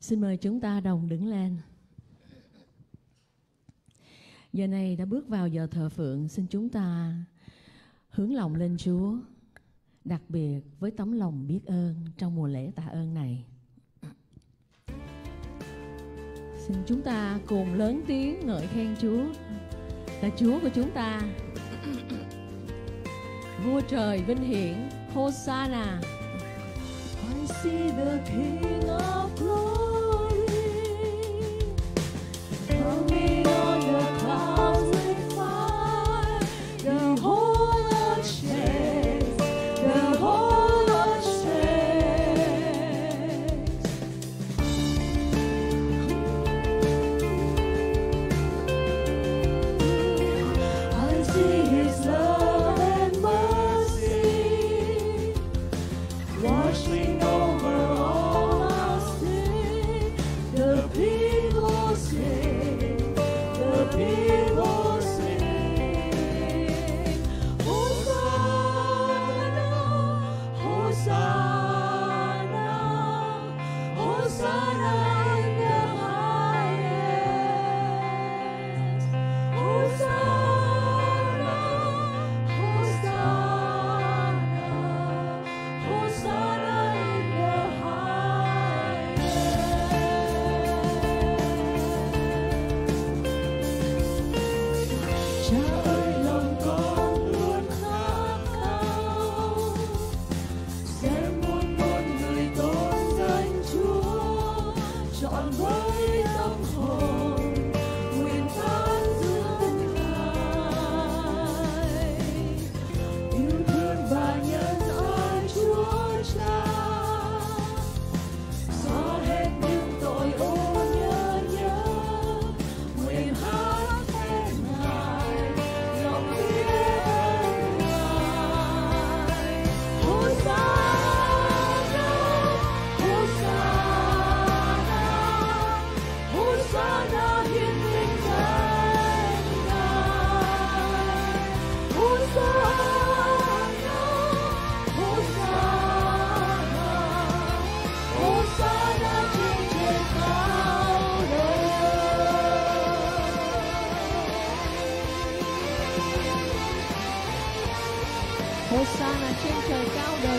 Xin mời chúng ta đồng đứng lên. Giờ này đã bước vào giờ thờ phượng, xin chúng ta hướng lòng lên Chúa, đặc biệt với tấm lòng biết ơn trong mùa lễ tạ ơn này. Xin chúng ta cùng lớn tiếng ngợi khen Chúa là Chúa của chúng ta. Vua trời vinh hiển, Hosanna. I see the King of glory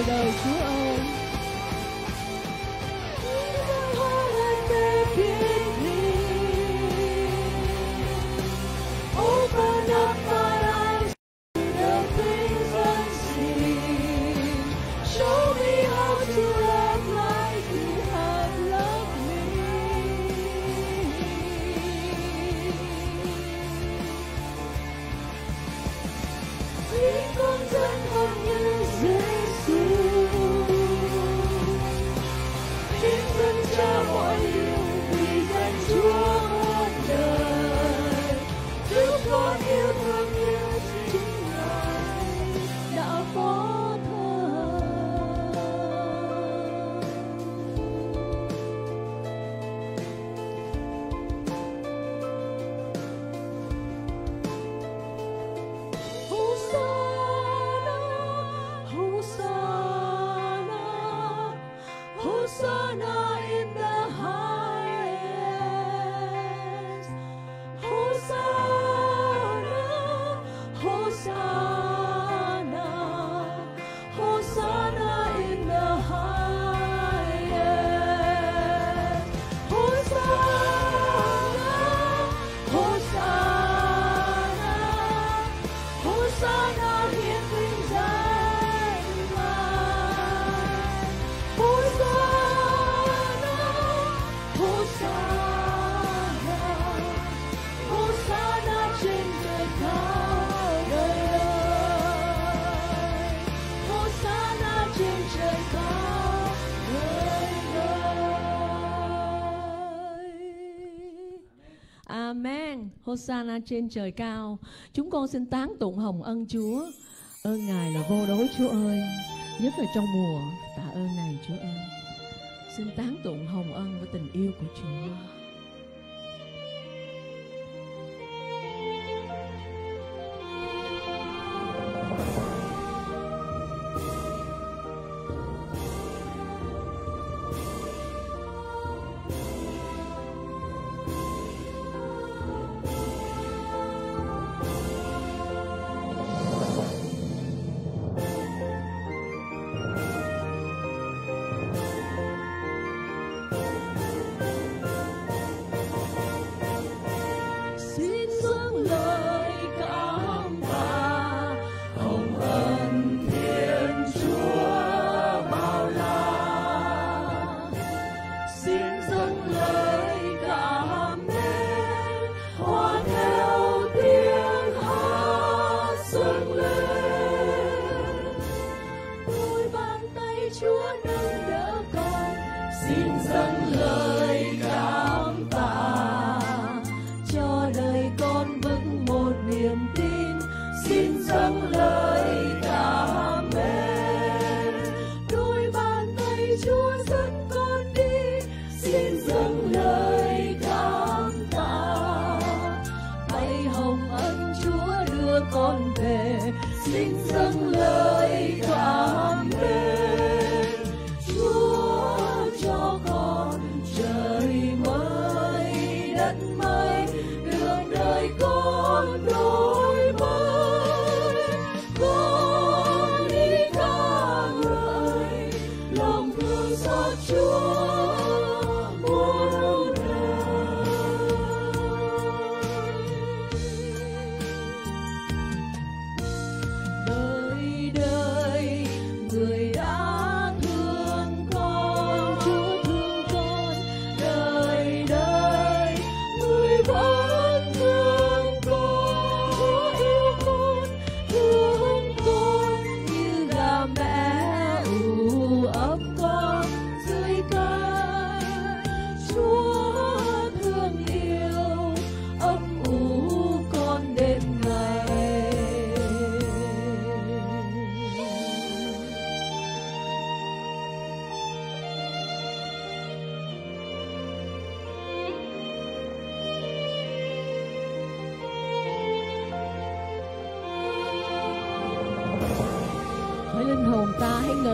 cao đời Hosanna trên trời cao. Chúng con xin tán tụng hồng ân Chúa. Ơn Ngài là vô đối, Chúa ơi. Nhất là trong mùa tạ ơn này, Chúa ơi. Xin tán tụng hồng ân và tình yêu của Chúa.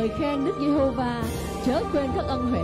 Ngợi khen Đức Giê-hô-va, chớ quên các ân huệ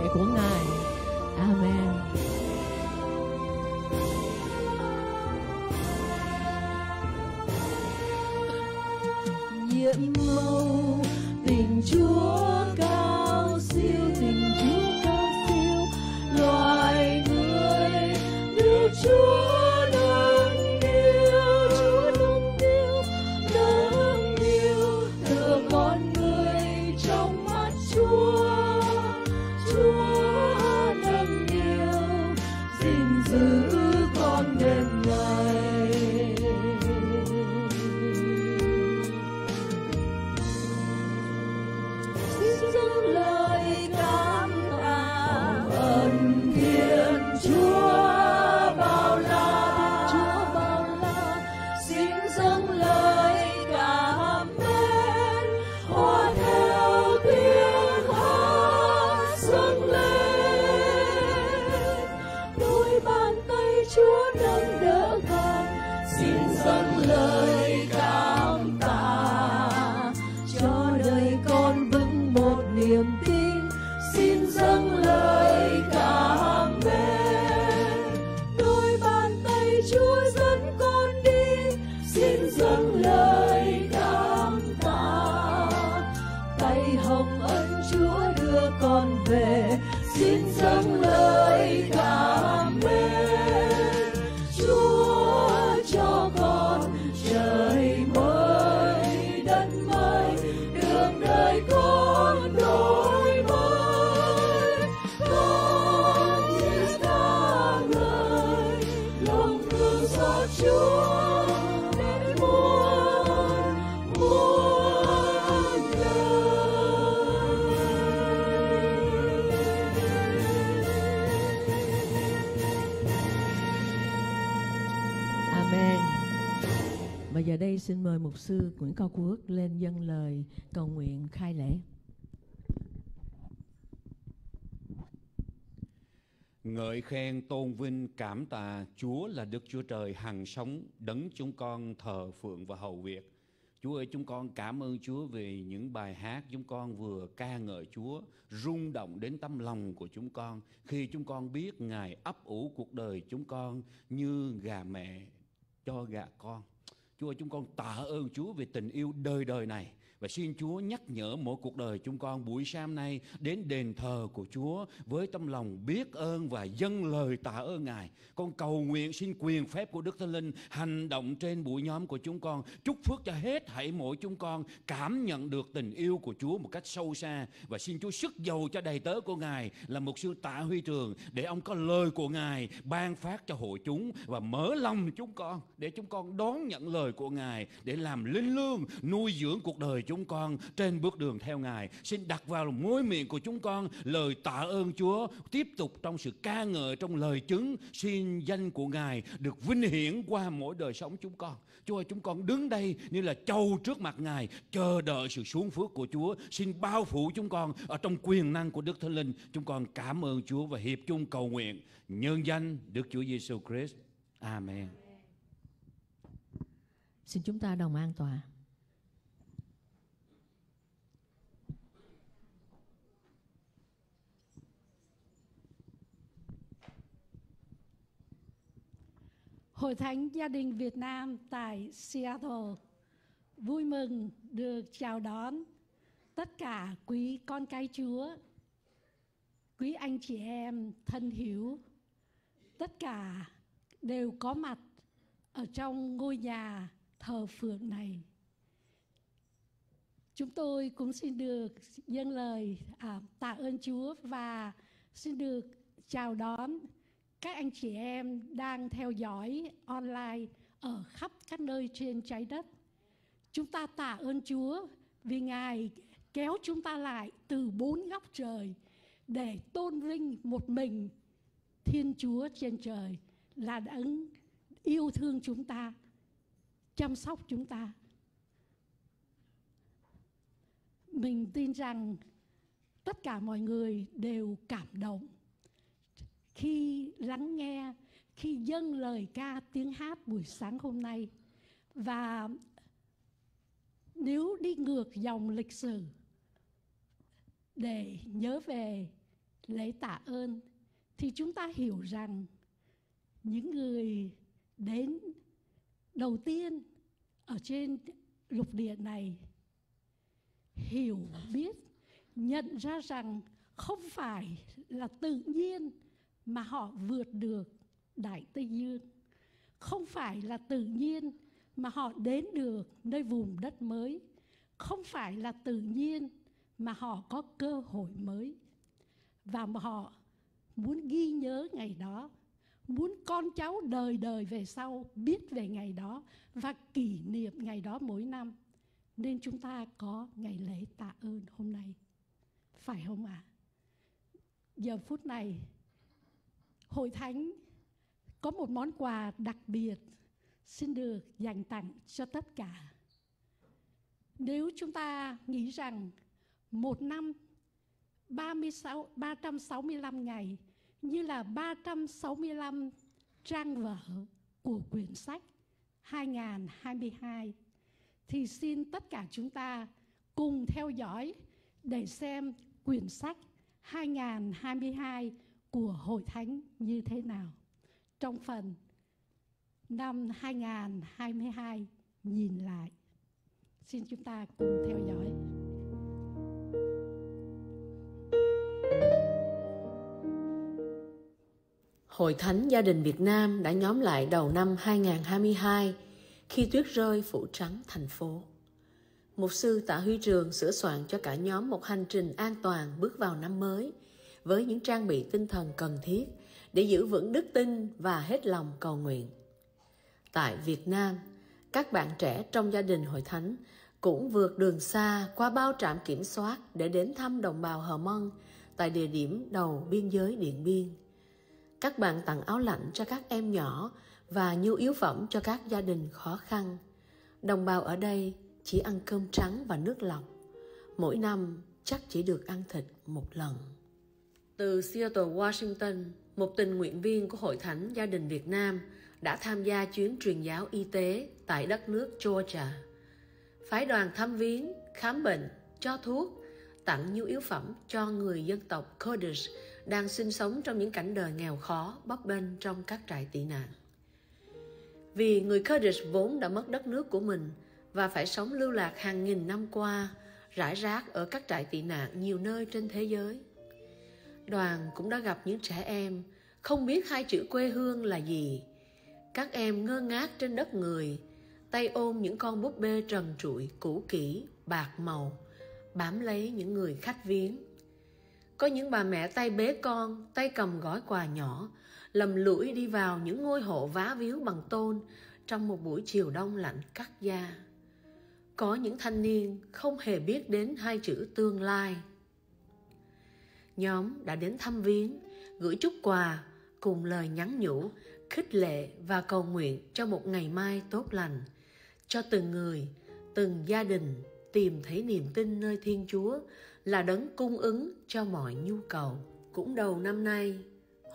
mục sư Nguyễn Cao Quốc lên dâng lời cầu nguyện khai lễ. Ngợi khen tôn vinh cảm tạ Chúa là Đức Chúa Trời hằng sống, đấng chúng con thờ phượng và hầu việc. Chúa ơi, chúng con cảm ơn Chúa vì những bài hát chúng con vừa ca ngợi Chúa rung động đến tâm lòng của chúng con khi chúng con biết Ngài ấp ủ cuộc đời chúng con như gà mẹ cho gà con. Chúa ơi, chúng con tạ ơn Chúa vì tình yêu đời đời này và xin Chúa nhắc nhở mỗi cuộc đời chúng con buổi sáng nay đến đền thờ của Chúa với tâm lòng biết ơn và dâng lời tạ ơn Ngài. Con cầu nguyện xin quyền phép của Đức Thánh Linh hành động trên buổi nhóm của chúng con. Chúc phước cho hết hãy mỗi chúng con cảm nhận được tình yêu của Chúa một cách sâu xa và xin Chúa sức dầu cho đầy tớ của Ngài là một sư tạ huy trường để ông có lời của Ngài ban phát cho hội chúng và mở lòng chúng con để chúng con đón nhận lời của Ngài để làm linh lương nuôi dưỡng cuộc đời chúng con trên bước đường theo Ngài. Xin đặt vào môi miệng của chúng con lời tạ ơn Chúa, tiếp tục trong sự ca ngợi, trong lời chứng xin danh của Ngài được vinh hiển qua mỗi đời sống chúng con. Chúa ơi, chúng con đứng đây như là châu trước mặt Ngài, chờ đợi sự xuống phước của Chúa. Xin bao phủ chúng con ở trong quyền năng của Đức Thánh Linh. Chúng con cảm ơn Chúa và hiệp chung cầu nguyện nhân danh Đức Chúa Giêsu Christ. Amen. Xin chúng ta đồng an toàn Hội Thánh Gia đình Việt Nam tại Seattle vui mừng được chào đón tất cả quý con cái Chúa, quý anh chị em thân hữu, tất cả đều có mặt ở trong ngôi nhà thờ phượng này. Chúng tôi cũng xin được dâng lời à, tạ ơn Chúa và xin được chào đón các anh chị em đang theo dõi online ở khắp các nơi trên trái đất. Chúng ta tạ ơn Chúa vì Ngài kéo chúng ta lại từ bốn góc trời để tôn vinh một mình Thiên Chúa trên trời là đã yêu thương chúng ta, chăm sóc chúng ta. Mình tin rằng tất cả mọi người đều cảm động khi lắng nghe, khi dâng lời ca tiếng hát buổi sáng hôm nay. Và nếu đi ngược dòng lịch sử để nhớ về lễ tạ ơn thì chúng ta hiểu rằng những người đến đầu tiên ở trên lục địa này hiểu biết nhận ra rằng không phải là tự nhiên mà họ vượt được đại tây dương. Không phải là tự nhiên mà họ đến được nơi vùng đất mới. Không phải là tự nhiên mà họ có cơ hội mới. Và mà họ muốn ghi nhớ ngày đó, muốn con cháu đời đời về sau biết về ngày đó và kỷ niệm ngày đó mỗi năm, nên chúng ta có ngày lễ tạ ơn hôm nay. Phải không ạ? À? giờ phút này hội thánh có một món quà đặc biệt xin được dành tặng cho tất cả. Nếu chúng ta nghĩ rằng một năm 36, 365 ngày như là 365 trang vở của quyển sách 2022 thì xin tất cả chúng ta cùng theo dõi để xem quyển sách 2022 của Hội Thánh như thế nào. Trong phần năm 2022 nhìn lại. Xin chúng ta cùng theo dõi. Hội Thánh Gia đình Việt Nam đã nhóm lại đầu năm 2022 khi tuyết rơi phủ trắng thành phố. Mục sư Tạ Huy Trường sửa soạn cho cả nhóm một hành trình an toàn bước vào năm mới với những trang bị tinh thần cần thiết để giữ vững đức tin và hết lòng cầu nguyện. Tại Việt Nam, các bạn trẻ trong gia đình hội thánh cũng vượt đường xa qua bao trạm kiểm soát để đến thăm đồng bào Hờ Mân tại địa điểm đầu biên giới Điện Biên. Các bạn tặng áo lạnh cho các em nhỏ và nhu yếu phẩm cho các gia đình khó khăn. Đồng bào ở đây chỉ ăn cơm trắng và nước lọc. Mỗi năm chắc chỉ được ăn thịt một lần. Từ Seattle, Washington, một tình nguyện viên của Hội Thánh Gia đình Việt Nam đã tham gia chuyến truyền giáo y tế tại đất nước Georgia. Phái đoàn thăm viếng, khám bệnh, cho thuốc, tặng nhu yếu phẩm cho người dân tộc Kurdish đang sinh sống trong những cảnh đời nghèo khó, bấp bênh trong các trại tị nạn. Vì người Kurdish vốn đã mất đất nước của mình và phải sống lưu lạc hàng nghìn năm qua, rải rác ở các trại tị nạn nhiều nơi trên thế giới. Đoàn cũng đã gặp những trẻ em không biết hai chữ quê hương là gì. Các em ngơ ngác trên đất người, tay ôm những con búp bê trần trụi, cũ kỹ, bạc màu, bám lấy những người khách viếng. Có những bà mẹ tay bế con, tay cầm gói quà nhỏ, lầm lũi đi vào những ngôi hộ vá víu bằng tôn trong một buổi chiều đông lạnh cắt da. Có những thanh niên không hề biết đến hai chữ tương lai. Nhóm đã đến thăm viếng, gửi chút quà cùng lời nhắn nhủ, khích lệ và cầu nguyện cho một ngày mai tốt lành, cho từng người, từng gia đình tìm thấy niềm tin nơi Thiên Chúa là đấng cung ứng cho mọi nhu cầu. Cũng đầu năm nay,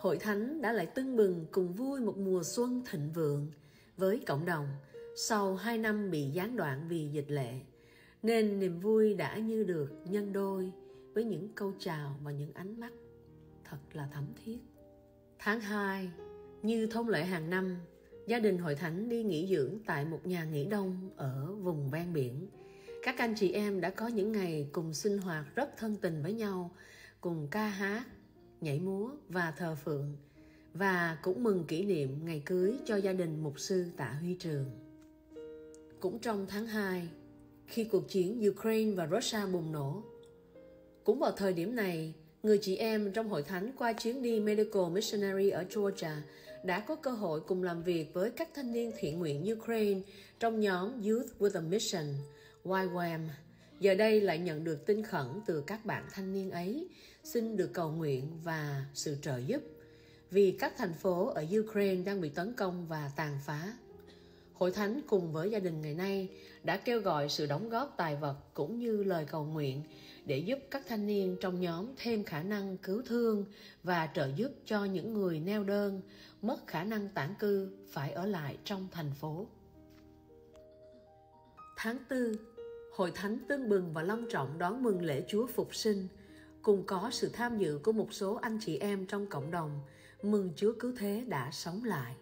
Hội Thánh đã lại tưng bừng cùng vui một mùa xuân thịnh vượng với cộng đồng sau hai năm bị gián đoạn vì dịch lệ. Nên niềm vui đã như được nhân đôi với những câu chào và những ánh mắt thật là thấm thiết. Tháng 2, như thông lệ hàng năm, gia đình hội thánh đi nghỉ dưỡng tại một nhà nghỉ đông ở vùng ven biển. Các anh chị em đã có những ngày cùng sinh hoạt rất thân tình với nhau, cùng ca hát, nhảy múa và thờ phượng và cũng mừng kỷ niệm ngày cưới cho gia đình mục sư Tạ Huy Trường. Cũng trong tháng 2, khi cuộc chiến Ukraine và Russia bùng nổ, cũng vào thời điểm này, người chị em trong hội thánh qua chuyến đi Medical Missionary ở Georgia đã có cơ hội cùng làm việc với các thanh niên thiện nguyện Ukraine trong nhóm Youth with a Mission, YWAM. Giờ đây lại nhận được tin khẩn từ các bạn thanh niên ấy, xin được cầu nguyện và sự trợ giúp vì các thành phố ở Ukraine đang bị tấn công và tàn phá. Hội Thánh cùng với gia đình ngày nay đã kêu gọi sự đóng góp tài vật cũng như lời cầu nguyện để giúp các thanh niên trong nhóm thêm khả năng cứu thương và trợ giúp cho những người neo đơn, mất khả năng tản cư phải ở lại trong thành phố. Tháng 4, Hội Thánh tưng bừng và long trọng đón mừng lễ Chúa Phục sinh cùng có sự tham dự của một số anh chị em trong cộng đồng mừng Chúa cứu thế đã sống lại.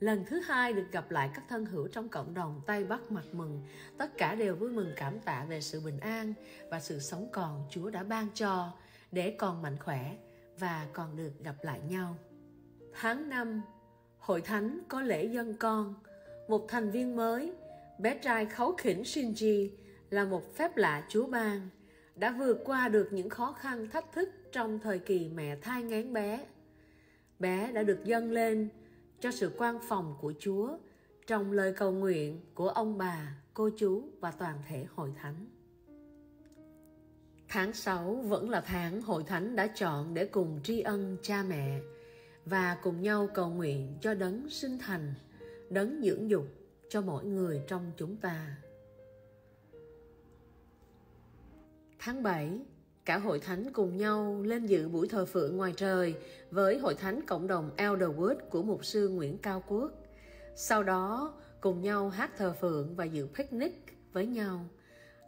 Lần thứ hai được gặp lại các thân hữu trong cộng đồng tay bắt mặt mừng, tất cả đều vui mừng cảm tạ về sự bình an và sự sống còn Chúa đã ban cho để còn mạnh khỏe và còn được gặp lại nhau. Tháng 5, Hội Thánh có lễ dân con, một thành viên mới, bé trai khấu khỉnh Shinji là một phép lạ Chúa ban, đã vượt qua được những khó khăn thách thức trong thời kỳ mẹ thai ngán bé. Bé đã được dâng lên cho sự quan phòng của Chúa trong lời cầu nguyện của ông bà, cô chú và toàn thể hội thánh. Tháng 6 vẫn là tháng hội thánh đã chọn để cùng tri ân cha mẹ và cùng nhau cầu nguyện cho đấng sinh thành, đấng dưỡng dục cho mỗi người trong chúng ta. Tháng 7, cả hội thánh cùng nhau lên dự buổi thờ phượng ngoài trời với hội thánh cộng đồng Elderwood của mục sư Nguyễn Cao Quốc. Sau đó cùng nhau hát thờ phượng và dự picnic với nhau.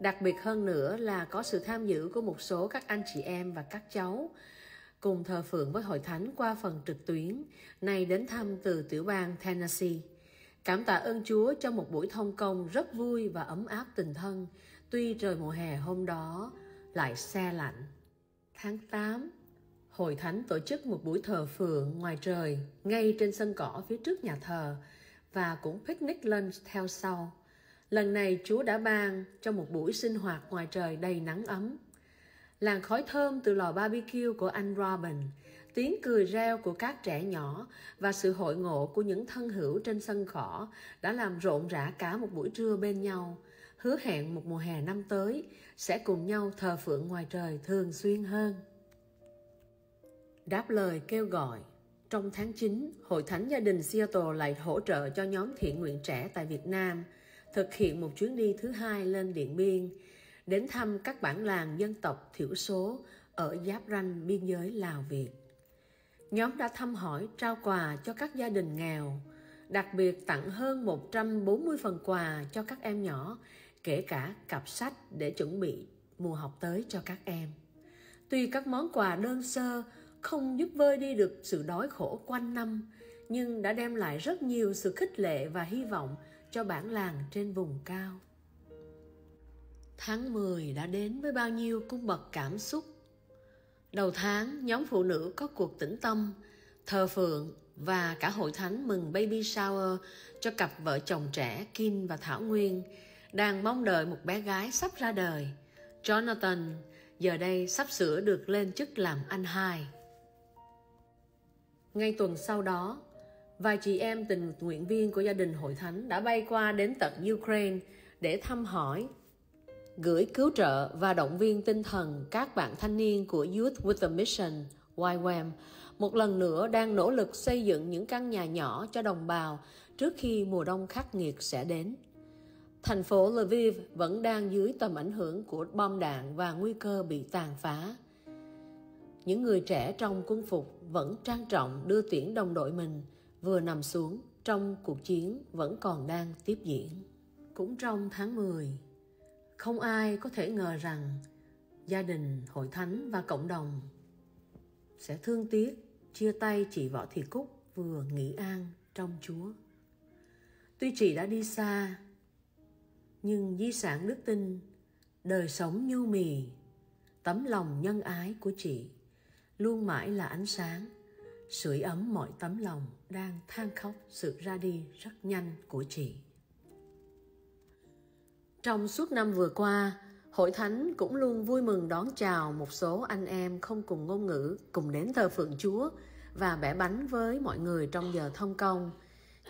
Đặc biệt hơn nữa là có sự tham dự của một số các anh chị em và các cháu cùng thờ phượng với hội thánh qua phần trực tuyến, này đến thăm từ tiểu bang Tennessee. Cảm tạ ơn Chúa cho một buổi thông công rất vui và ấm áp tình thân, tuy trời mùa hè hôm đó lại xe lạnh. Tháng 8, Hội Thánh tổ chức một buổi thờ phượng ngoài trời ngay trên sân cỏ phía trước nhà thờ và cũng picnic lunch theo sau. Lần này Chúa đã ban cho một buổi sinh hoạt ngoài trời đầy nắng ấm. Làn khói thơm từ lò barbecue của anh Robin, tiếng cười reo của các trẻ nhỏ và sự hội ngộ của những thân hữu trên sân cỏ đã làm rộn rã cả một buổi trưa bên nhau, hứa hẹn một mùa hè năm tới sẽ cùng nhau thờ phượng ngoài trời thường xuyên hơn. Đáp lời kêu gọi, trong tháng 9, Hội Thánh Gia đình Seattle lại hỗ trợ cho nhóm thiện nguyện trẻ tại Việt Nam thực hiện một chuyến đi thứ hai lên Điện Biên, đến thăm các bản làng dân tộc thiểu số ở giáp ranh biên giới Lào Việt. Nhóm đã thăm hỏi trao quà cho các gia đình nghèo, đặc biệt tặng hơn 140 phần quà cho các em nhỏ, kể cả cặp sách để chuẩn bị mùa học tới cho các em. Tuy các món quà đơn sơ không giúp vơi đi được sự đói khổ quanh năm, nhưng đã đem lại rất nhiều sự khích lệ và hy vọng cho bản làng trên vùng cao. Tháng 10 đã đến với bao nhiêu cung bậc cảm xúc. Đầu tháng, nhóm phụ nữ có cuộc tĩnh tâm, thờ phượng và cả hội thánh mừng baby shower cho cặp vợ chồng trẻ Kim và Thảo Nguyên đang mong đợi một bé gái sắp ra đời. Jonathan giờ đây sắp sửa được lên chức làm anh hai. Ngay tuần sau đó, vài chị em tình nguyện viên của gia đình hội thánh đã bay qua đến tận Ukraine để thăm hỏi, gửi cứu trợ và động viên tinh thần các bạn thanh niên của Youth with a Mission YWAM một lần nữa đang nỗ lực xây dựng những căn nhà nhỏ cho đồng bào trước khi mùa đông khắc nghiệt sẽ đến. Thành phố Lviv vẫn đang dưới tầm ảnh hưởng của bom đạn và nguy cơ bị tàn phá. Những người trẻ trong quân phục vẫn trang trọng đưa tiễn đồng đội mình vừa nằm xuống trong cuộc chiến vẫn còn đang tiếp diễn. Cũng trong tháng 10, không ai có thể ngờ rằng gia đình, hội thánh và cộng đồng sẽ thương tiếc chia tay chị Võ Thị Cúc vừa nghỉ an trong Chúa. Tuy chị đã đi xa, nhưng di sản đức tin, đời sống nhu mì, tấm lòng nhân ái của chị luôn mãi là ánh sáng, sưởi ấm mọi tấm lòng đang than khóc sự ra đi rất nhanh của chị. Trong suốt năm vừa qua, Hội Thánh cũng luôn vui mừng đón chào một số anh em không cùng ngôn ngữ cùng đến thờ phượng Chúa và bẻ bánh với mọi người trong giờ thông công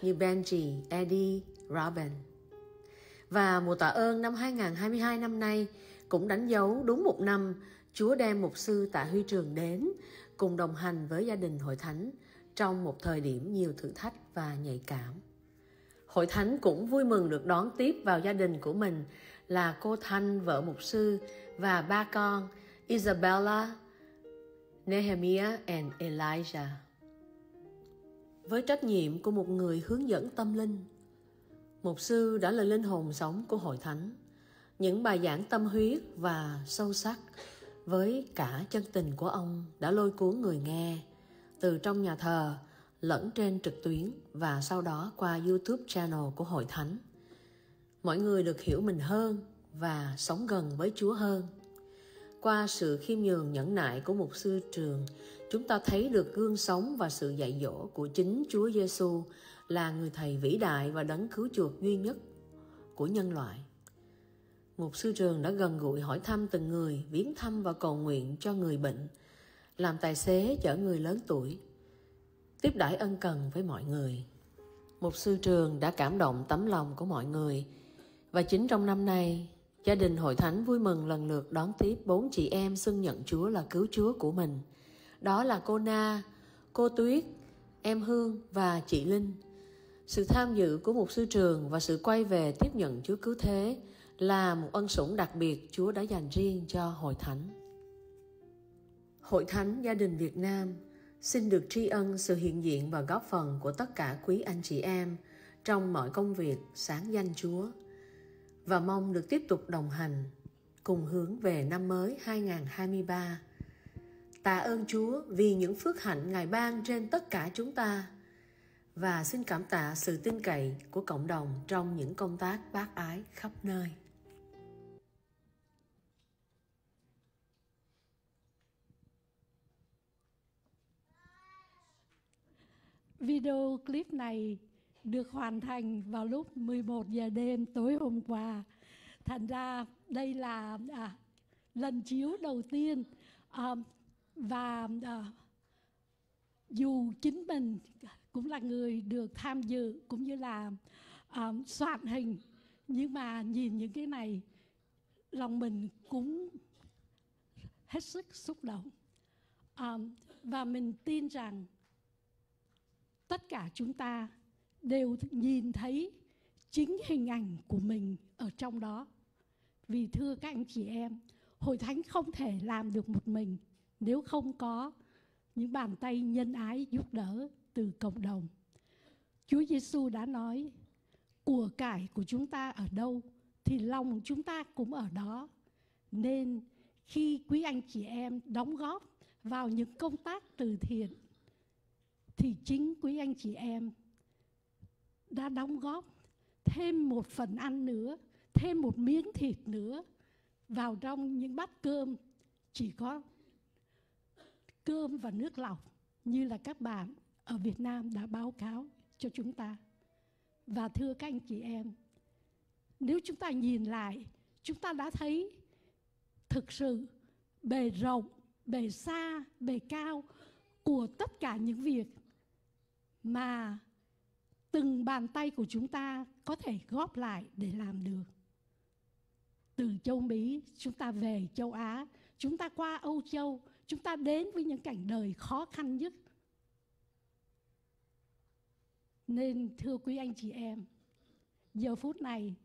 như Benji, Eddie, Robin. Và mùa tạ ơn năm 2022 năm nay cũng đánh dấu đúng một năm Chúa đem mục sư Tạ Huy Trường đến cùng đồng hành với gia đình hội thánh trong một thời điểm nhiều thử thách và nhạy cảm. Hội thánh cũng vui mừng được đón tiếp vào gia đình của mình là cô Thanh, vợ mục sư và ba con Isabella, Nehemiah and Elijah. Với trách nhiệm của một người hướng dẫn tâm linh, mục sư đã là linh hồn sống của hội thánh. Những bài giảng tâm huyết và sâu sắc với cả chân tình của ông đã lôi cuốn người nghe từ trong nhà thờ lẫn trên trực tuyến và sau đó qua YouTube channel của Hội Thánh. Mọi người được hiểu mình hơn và sống gần với Chúa hơn. Qua sự khiêm nhường nhẫn nại của mục sư trường, chúng ta thấy được gương sống và sự dạy dỗ của chính Chúa Giêsu là người thầy vĩ đại và đấng cứu chuộc duy nhất của nhân loại. Một sư trường đã gần gũi hỏi thăm từng người, viếng thăm và cầu nguyện cho người bệnh, làm tài xế chở người lớn tuổi, tiếp đãi ân cần với mọi người. Một sư trường đã cảm động tấm lòng của mọi người và chính trong năm nay, gia đình hội thánh vui mừng lần lượt đón tiếp bốn chị em xưng nhận Chúa là cứu Chúa của mình. Đó là cô Na, cô Tuyết, em Hương và chị Linh. Sự tham dự của một sư trường và sự quay về tiếp nhận Chúa cứu thế là một ân sủng đặc biệt Chúa đã dành riêng cho hội thánh. Hội thánh gia đình Việt Nam xin được tri ân sự hiện diện và góp phần của tất cả quý anh chị em trong mọi công việc sáng danh Chúa và mong được tiếp tục đồng hành cùng hướng về năm mới 2023. Tạ ơn Chúa vì những phước hạnh Ngài ban trên tất cả chúng ta và xin cảm tạ sự tin cậy của cộng đồng trong những công tác bác ái khắp nơi. Video clip này được hoàn thành vào lúc 11 giờ đêm tối hôm qua. Thành ra đây là à, lần chiếu đầu tiên à, và à, dù chính mình cũng là người được tham dự cũng như là um, soạn hình. Nhưng mà nhìn những cái này lòng mình cũng hết sức xúc động. Um, và mình tin rằng tất cả chúng ta đều nhìn thấy chính hình ảnh của mình ở trong đó. Vì thưa các anh chị em, hội thánh không thể làm được một mình nếu không có những bàn tay nhân ái giúp đỡ từ cộng đồng. Chúa Giêsu đã nói, của cải của chúng ta ở đâu thì lòng chúng ta cũng ở đó. Nên khi quý anh chị em đóng góp vào những công tác từ thiện thì chính quý anh chị em đã đóng góp thêm một phần ăn nữa, thêm một miếng thịt nữa vào trong những bát cơm chỉ có cơm và nước lọc như là các bạn ở Việt Nam đã báo cáo cho chúng ta. Và thưa các anh chị em, nếu chúng ta nhìn lại, chúng ta đã thấy thực sự bề rộng, bề xa, bề cao của tất cả những việc mà từng bàn tay của chúng ta có thể góp lại để làm được. Từ châu Mỹ, chúng ta về châu Á, chúng ta qua Âu Châu, chúng ta đến với những cảnh đời khó khăn nhất. Nên thưa quý anh chị em, giờ phút này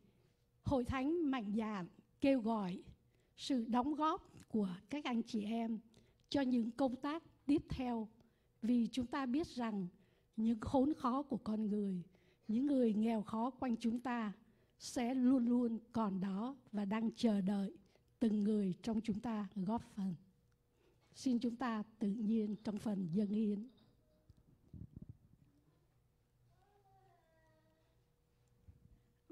Hội Thánh mạnh dạn kêu gọi sự đóng góp của các anh chị em cho những công tác tiếp theo vì chúng ta biết rằng những khốn khó của con người, những người nghèo khó quanh chúng ta sẽ luôn luôn còn đó và đang chờ đợi từng người trong chúng ta góp phần. Xin chúng ta tự nhiên trong phần dân hiến.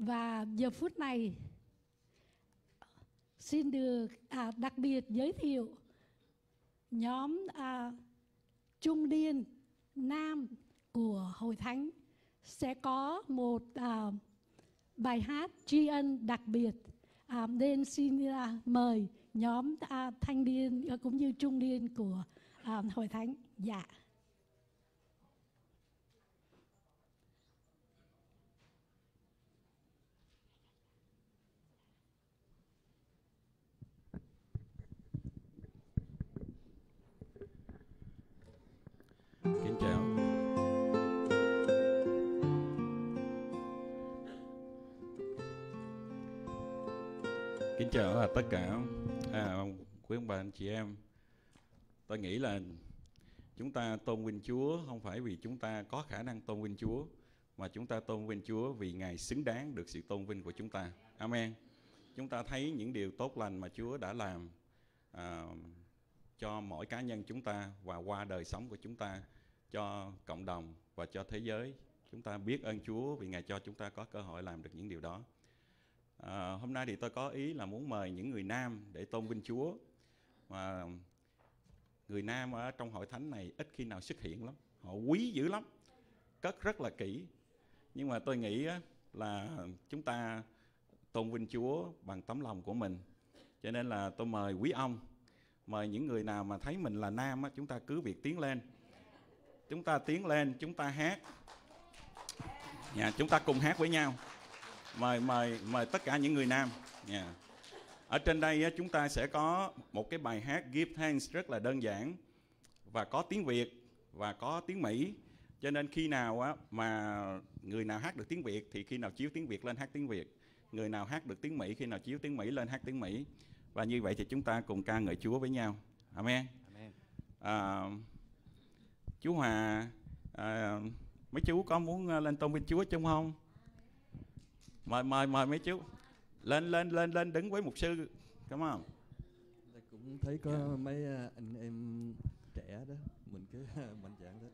Và giờ phút này xin được à, đặc biệt giới thiệu nhóm à, Trung niên Nam của Hội Thánh sẽ có một à, bài hát tri ân đặc biệt à, nên xin à, mời nhóm à, thanh niên à, cũng như trung niên của à, Hội Thánh. Dạ. yeah. Kính chào à, tất cả à, quý ông bà anh chị em. Tôi nghĩ là chúng ta tôn vinh Chúa không phải vì chúng ta có khả năng tôn vinh Chúa mà chúng ta tôn vinh Chúa vì Ngài xứng đáng được sự tôn vinh của chúng ta. Amen. Chúng ta thấy những điều tốt lành mà Chúa đã làm à, cho mỗi cá nhân chúng ta và qua đời sống của chúng ta cho cộng đồng và cho thế giới. Chúng ta biết ơn Chúa vì Ngài cho chúng ta có cơ hội làm được những điều đó. À, hôm nay thì tôi có ý là muốn mời những người nam để tôn vinh Chúa. mà người nam ở trong hội thánh này ít khi nào xuất hiện lắm. Họ quý dữ lắm, cất rất là kỹ. Nhưng mà tôi nghĩ là chúng ta tôn vinh Chúa bằng tấm lòng của mình. Cho nên là tôi mời quý ông, mời những người nào mà thấy mình là nam chúng ta cứ việc tiến lên. Chúng ta tiến lên, chúng ta hát. Nhà chúng ta cùng hát với nhau. Mời mời mời tất cả những người nam. Nhà. Ở trên đây chúng ta sẽ có một cái bài hát Give Thanks rất là đơn giản và có tiếng Việt và có tiếng Mỹ. Cho nên khi nào á, mà người nào hát được tiếng Việt thì khi nào chiếu tiếng Việt lên hát tiếng Việt. Người nào hát được tiếng Mỹ khi nào chiếu tiếng Mỹ lên hát tiếng Mỹ. Và như vậy thì chúng ta cùng ca ngợi Chúa với nhau. Amen. Amen. À, chú Hòa, à, mấy chú có muốn ờ, lên tôn vinh Chúa chung không? Mời mời mời mấy chú lên lên lên lên đứng với mục sư, cảm ơn. Dạ, cũng thấy có mấy à, anh em trẻ đó mình cứ mạnh dạn đó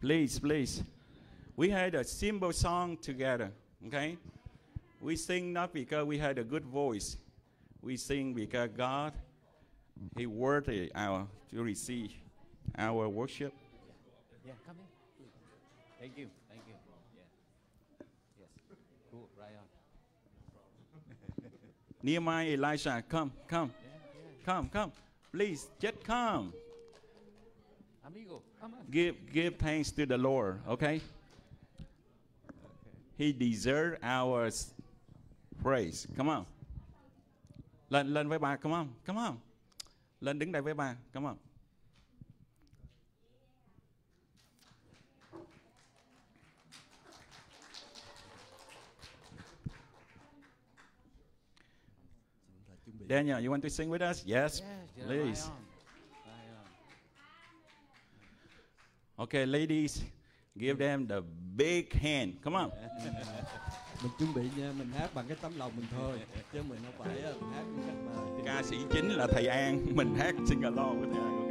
Please, please. We had a simple song together, okay? We sing not because we had a good voice. We sing because God, He worthy our to receive our worship. Yeah, come in. Thank you. Thank you. Yeah. Yes. Cool. Right on. Nehemiah, Elisha, come, come, come, come. Please, just come. Amigo. Give give thanks to the Lord, okay? He deserves our praise. Come on. Lên lên với bà, come on, come on. Lên đứng đây với bà, come on. Daniel, you want to sing with us? Yes, yeah, please. Okay, ladies, give them the big hand. Come on. mình chuẩn bị nha mình hát bằng cái tấm lòng mình thôi chứ mình không phải à, mình hát cái cách mà Ca sĩ chính là thầy An, mình hát sing along với thầy An.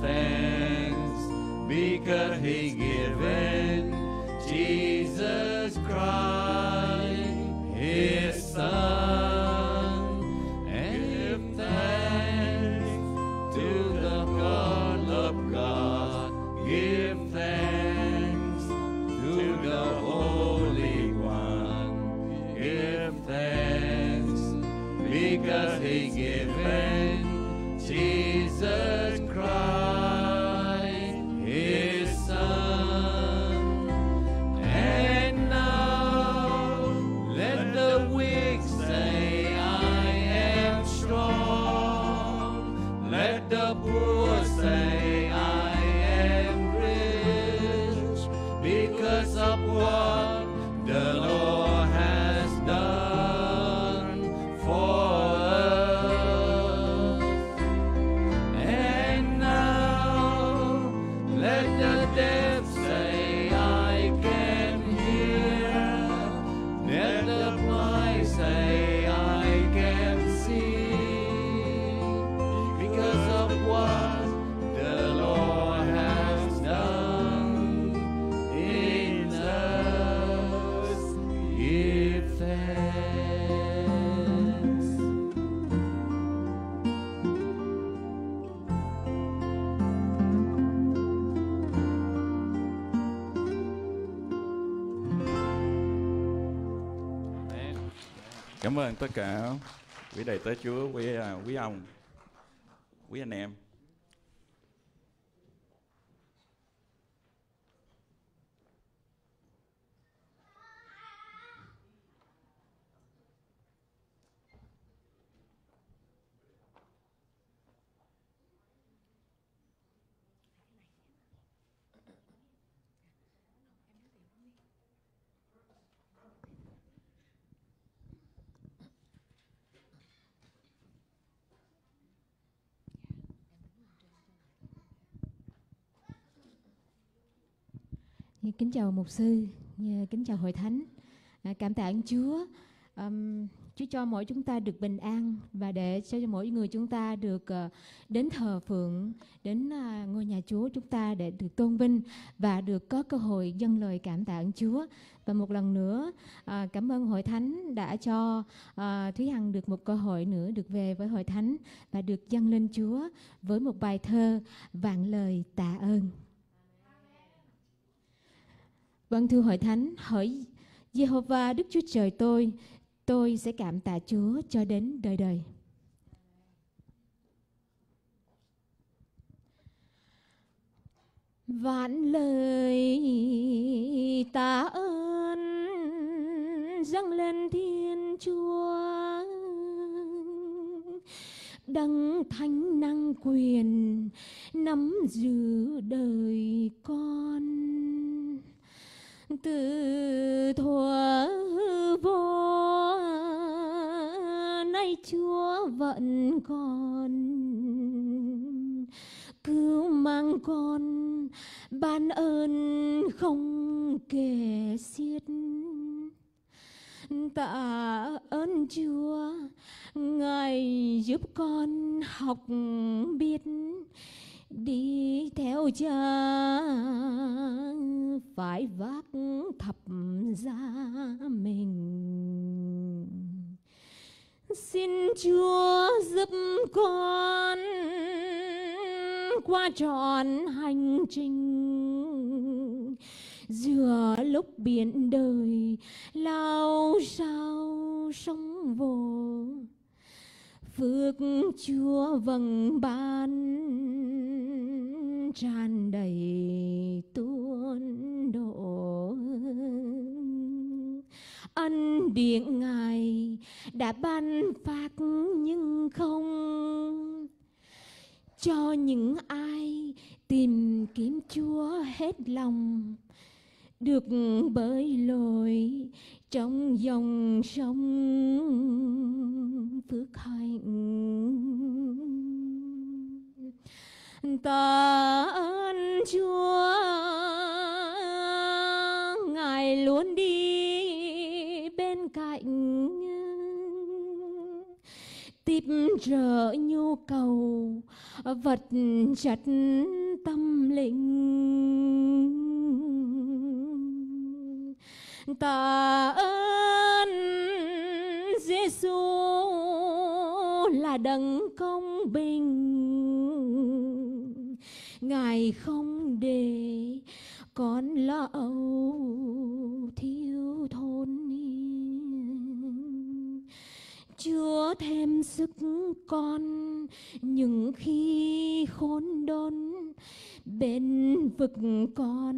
Thanks because He given tất cả quý đầy tớ Chúa, quý à, quý ông, quý anh em. Kính chào mục sư, kính chào hội thánh. À, cảm tạ ơn Chúa. um, Chúa cho mỗi chúng ta được bình an và để cho mỗi người chúng ta được uh, đến thờ phượng, đến uh, ngôi nhà Chúa chúng ta để được tôn vinh và được có cơ hội dâng lời cảm tạ ơn Chúa. Và một lần nữa à, cảm ơn hội thánh đã cho à, Thúy Hằng được một cơ hội nữa được về với hội thánh và được dâng lên Chúa với một bài thơ vạn lời tạ ơn. Vâng thưa hội thánh, hỡi Jehovah Đức Chúa Trời tôi, tôi sẽ cảm tạ Chúa cho đến đời đời. Vạn lời tạ ơn dâng lên Thiên Chúa đấng thánh năng quyền nắm giữ đời con từ thuở vô nay Chúa vẫn còn. Cứu mang con, ban ơn không kể xiết. Tạ ơn Chúa, Ngài giúp con học biết đi theo cha phải vác thập giá mình. Xin chúa giúp con qua trọn hành trình. Giữa lúc biển đời, lao sao sống vô phước chúa vầng ban, tràn đầy tuôn đổ ân điện ngài đã ban phát nhưng không cho những ai tìm kiếm chúa hết lòng, được bơi lội trong dòng sông phước hạnh, tạ ơn chúa. Ngài luôn đi bên cạnh tiếp trợ nhu cầu vật chất tâm linh tạ ơn Giêsu là đấng công bình. Ngài không để con lo âu thiếu thốn. Chúa thêm sức con. Những khi khốn đốn bên vực con,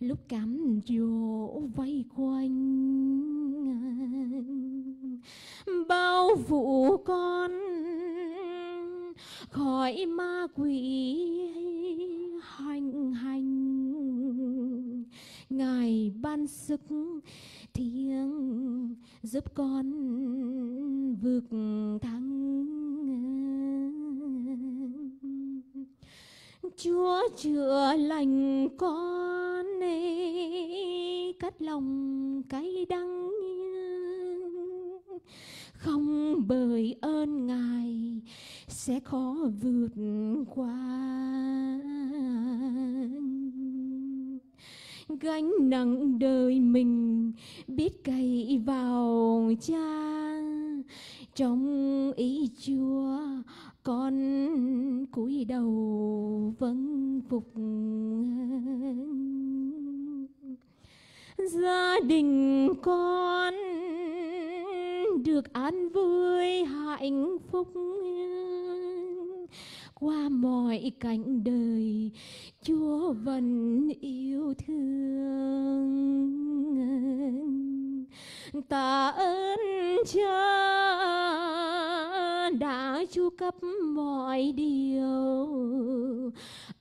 lúc cám dỗ vây quanh, bao vụ con, khỏi ma quỷ hành hành ngài ban sức thiêng giúp con vượt thắng Chúa chữa lành con ấy cắt lòng cay đắng. Không bởi ơn ngài sẽ khó vượt qua gánh nặng đời mình, biết cày vào cha. Trong ý chúa, con cúi đầu vâng phục gia đình con được an vui hạnh phúc qua mọi cảnh đời. Chúa vẫn yêu thương tạ ơn cha đã chu cấp mọi điều.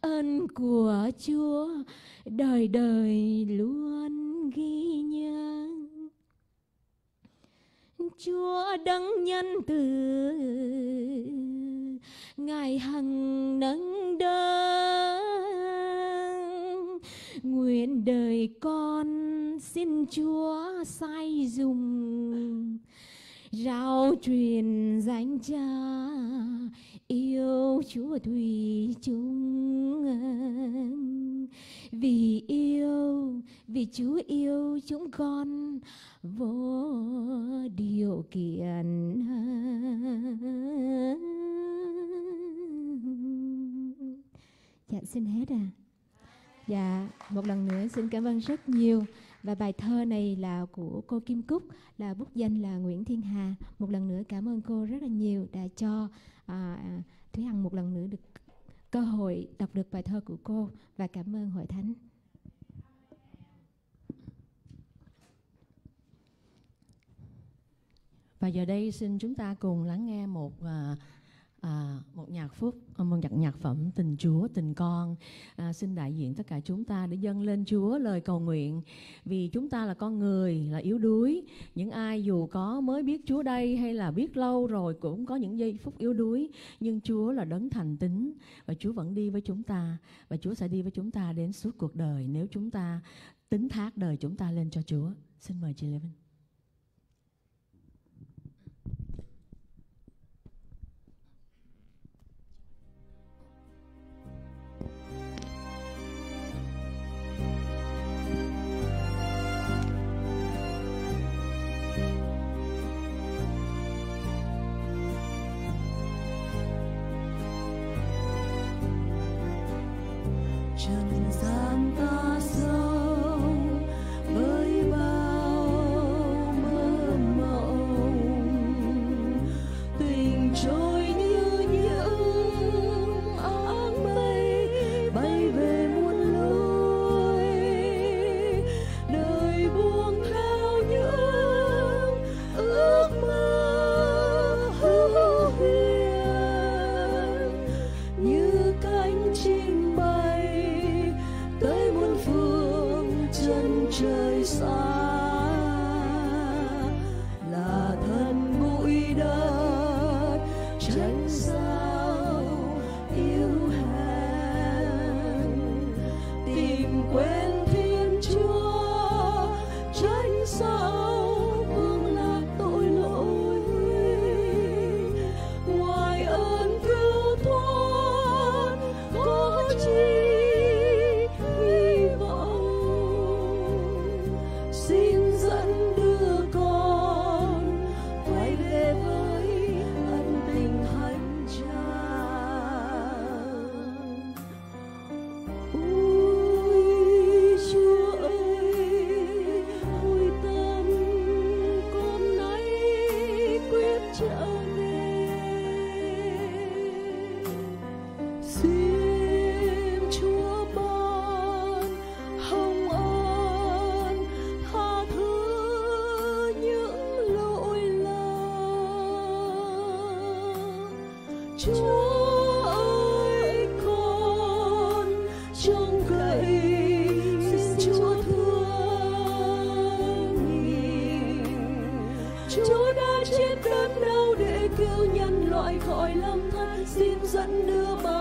Ơn của chúa đời đời luôn ghi nhớ chúa đấng nhân từ, ngài hằng nâng đỡ. Nguyện đời con xin chúa sai dùng, rao truyền danh cha yêu chúa thủy chung vì yêu, vì chúa yêu chúng con, vô điều kiện dạ xin hết à. Dạ một lần nữa xin cảm ơn rất nhiều và bài thơ này là của cô Kim Cúc là bút danh là Nguyễn Thiên Hà. Một lần nữa cảm ơn cô rất là nhiều đã cho à, à, Thúy Hằng một lần nữa được cơ hội đọc được bài thơ của cô. Và cảm ơn hội thánh. Và giờ đây xin chúng ta cùng lắng nghe một à, à, một nhạc phúc à, một nhạc nhạc phẩm tình Chúa tình con. À, xin đại diện tất cả chúng ta để dâng lên Chúa lời cầu nguyện. Vì chúng ta là con người là yếu đuối. Những ai dù có mới biết Chúa đây hay là biết lâu rồi cũng có những giây phút yếu đuối. Nhưng Chúa là đấng thành tín và Chúa vẫn đi với chúng ta và Chúa sẽ đi với chúng ta đến suốt cuộc đời nếu chúng ta tính thác đời chúng ta lên cho Chúa. Xin mời chị Lê Minh cứu nhân loại khỏi lâm than, xin dẫn đưa bao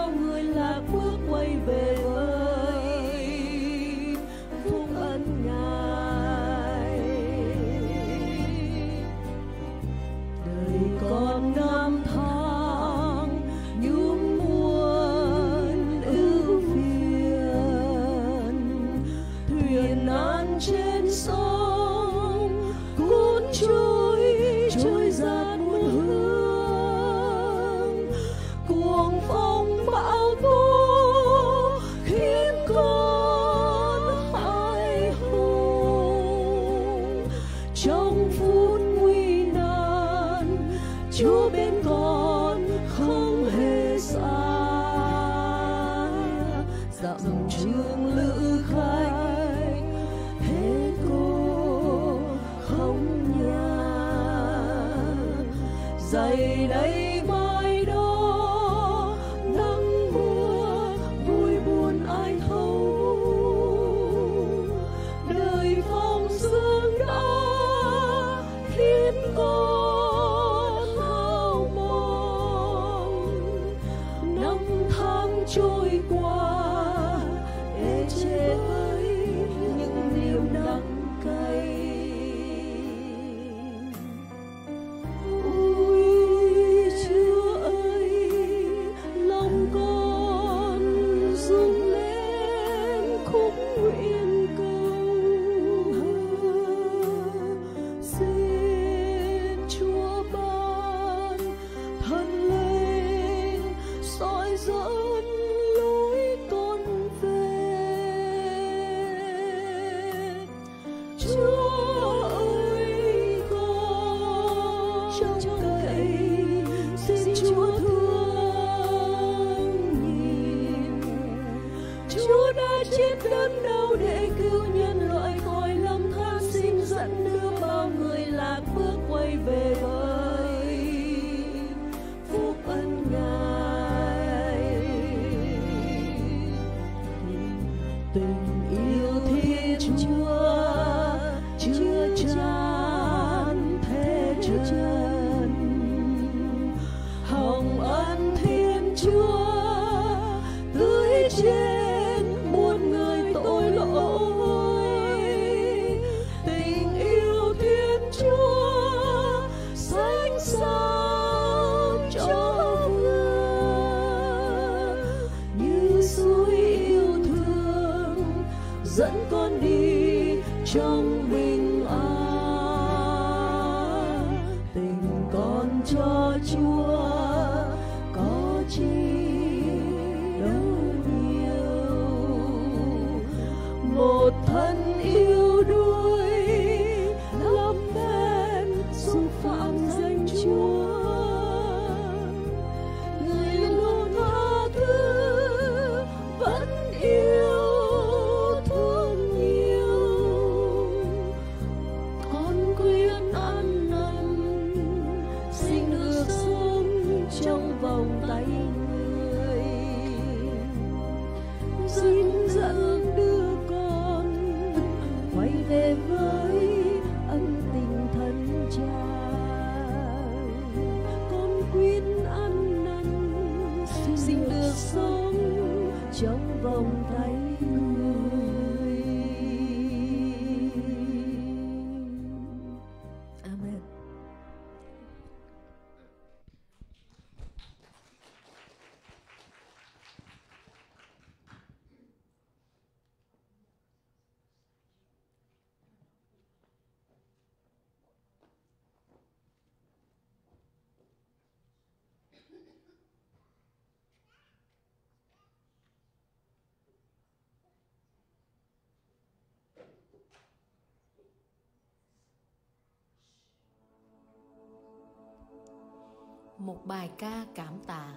một bài ca cảm tạ.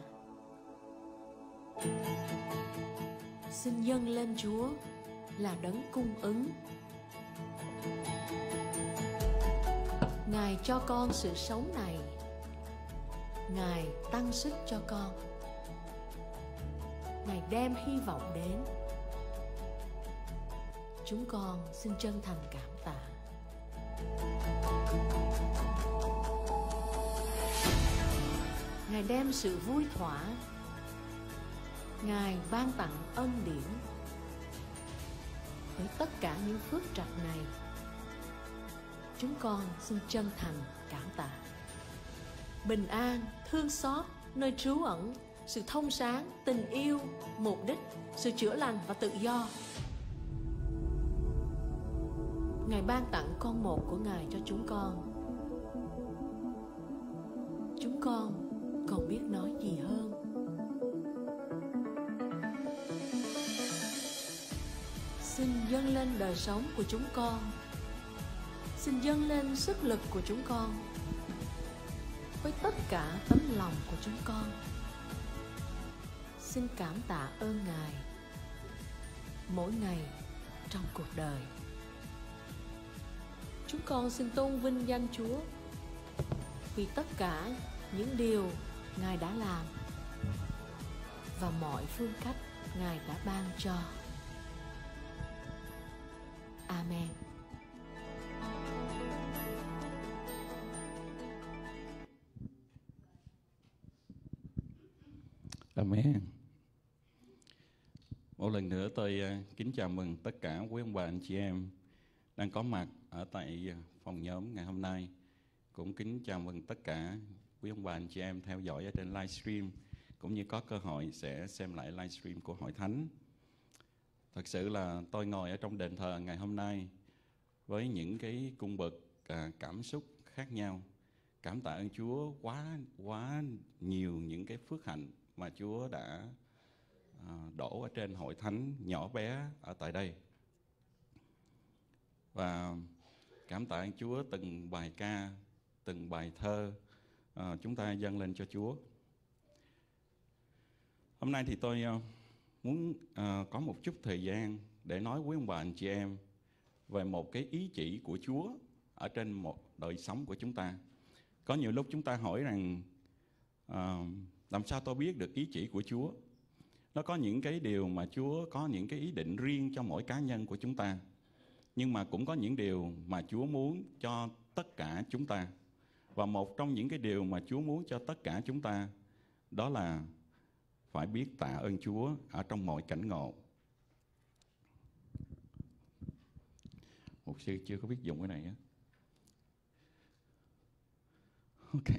Xin dâng lên chúa là đấng cung ứng. Ngài cho con sự sống này. Ngài tăng sức cho con. Ngài đem hy vọng đến. Chúng con xin chân thành cảm tạ. thank you Ngài đem sự vui thỏa. Ngài ban tặng ân điển. Với tất cả những phước trạch này Chúng con xin chân thành cảm tạ. Bình an, thương xót, nơi trú ẩn Sự thông sáng, tình yêu, mục đích Sự chữa lành và tự do. Ngài ban tặng con một của Ngài cho chúng con. Chúng con còn biết nói gì hơn? Xin dâng lên đời sống của chúng con. Xin dâng lên sức lực của chúng con. Với tất cả tấm lòng của chúng con. Xin cảm tạ ơn ngài mỗi ngày trong cuộc đời. Chúng con xin tôn vinh danh chúa vì tất cả những điều ngài đã làm và mọi phương cách ngài đã ban cho amen Amen. Một lần nữa tôi ờ, kính chào mừng tất cả quý ông bà, anh chị em đang có mặt ở tại phòng nhóm ngày hôm nay. Cũng kính chào mừng tất cả quý ông bà anh chị em theo dõi ở trên livestream cũng như có cơ hội sẽ xem lại livestream của hội thánh. Thật sự là tôi ngồi ở trong đền thờ ngày hôm nay với những cái cung bậc à, cảm xúc khác nhau. Cảm tạ ơn Chúa quá quá nhiều những cái phước hạnh mà Chúa đã à, đổ ở trên hội thánh nhỏ bé ở tại đây. Và cảm tạ ơn Chúa từng bài ca, từng bài thơ à, chúng ta dâng lên cho Chúa. Hôm nay thì tôi ờ, muốn à, có một chút thời gian để nói với ông bà anh chị em về một cái ý chỉ của Chúa ở trên một đời sống của chúng ta. Có nhiều lúc chúng ta hỏi rằng à, làm sao tôi biết được ý chỉ của Chúa? Nó có những cái điều mà Chúa có những cái ý định riêng cho mỗi cá nhân của chúng ta. Nhưng mà cũng có những điều mà Chúa muốn cho tất cả chúng ta. Và một trong những cái điều mà Chúa muốn cho tất cả chúng ta đó là phải biết tạ ơn Chúa ở trong mọi cảnh ngộ. Một sư chưa có biết dùng cái này á. Ok.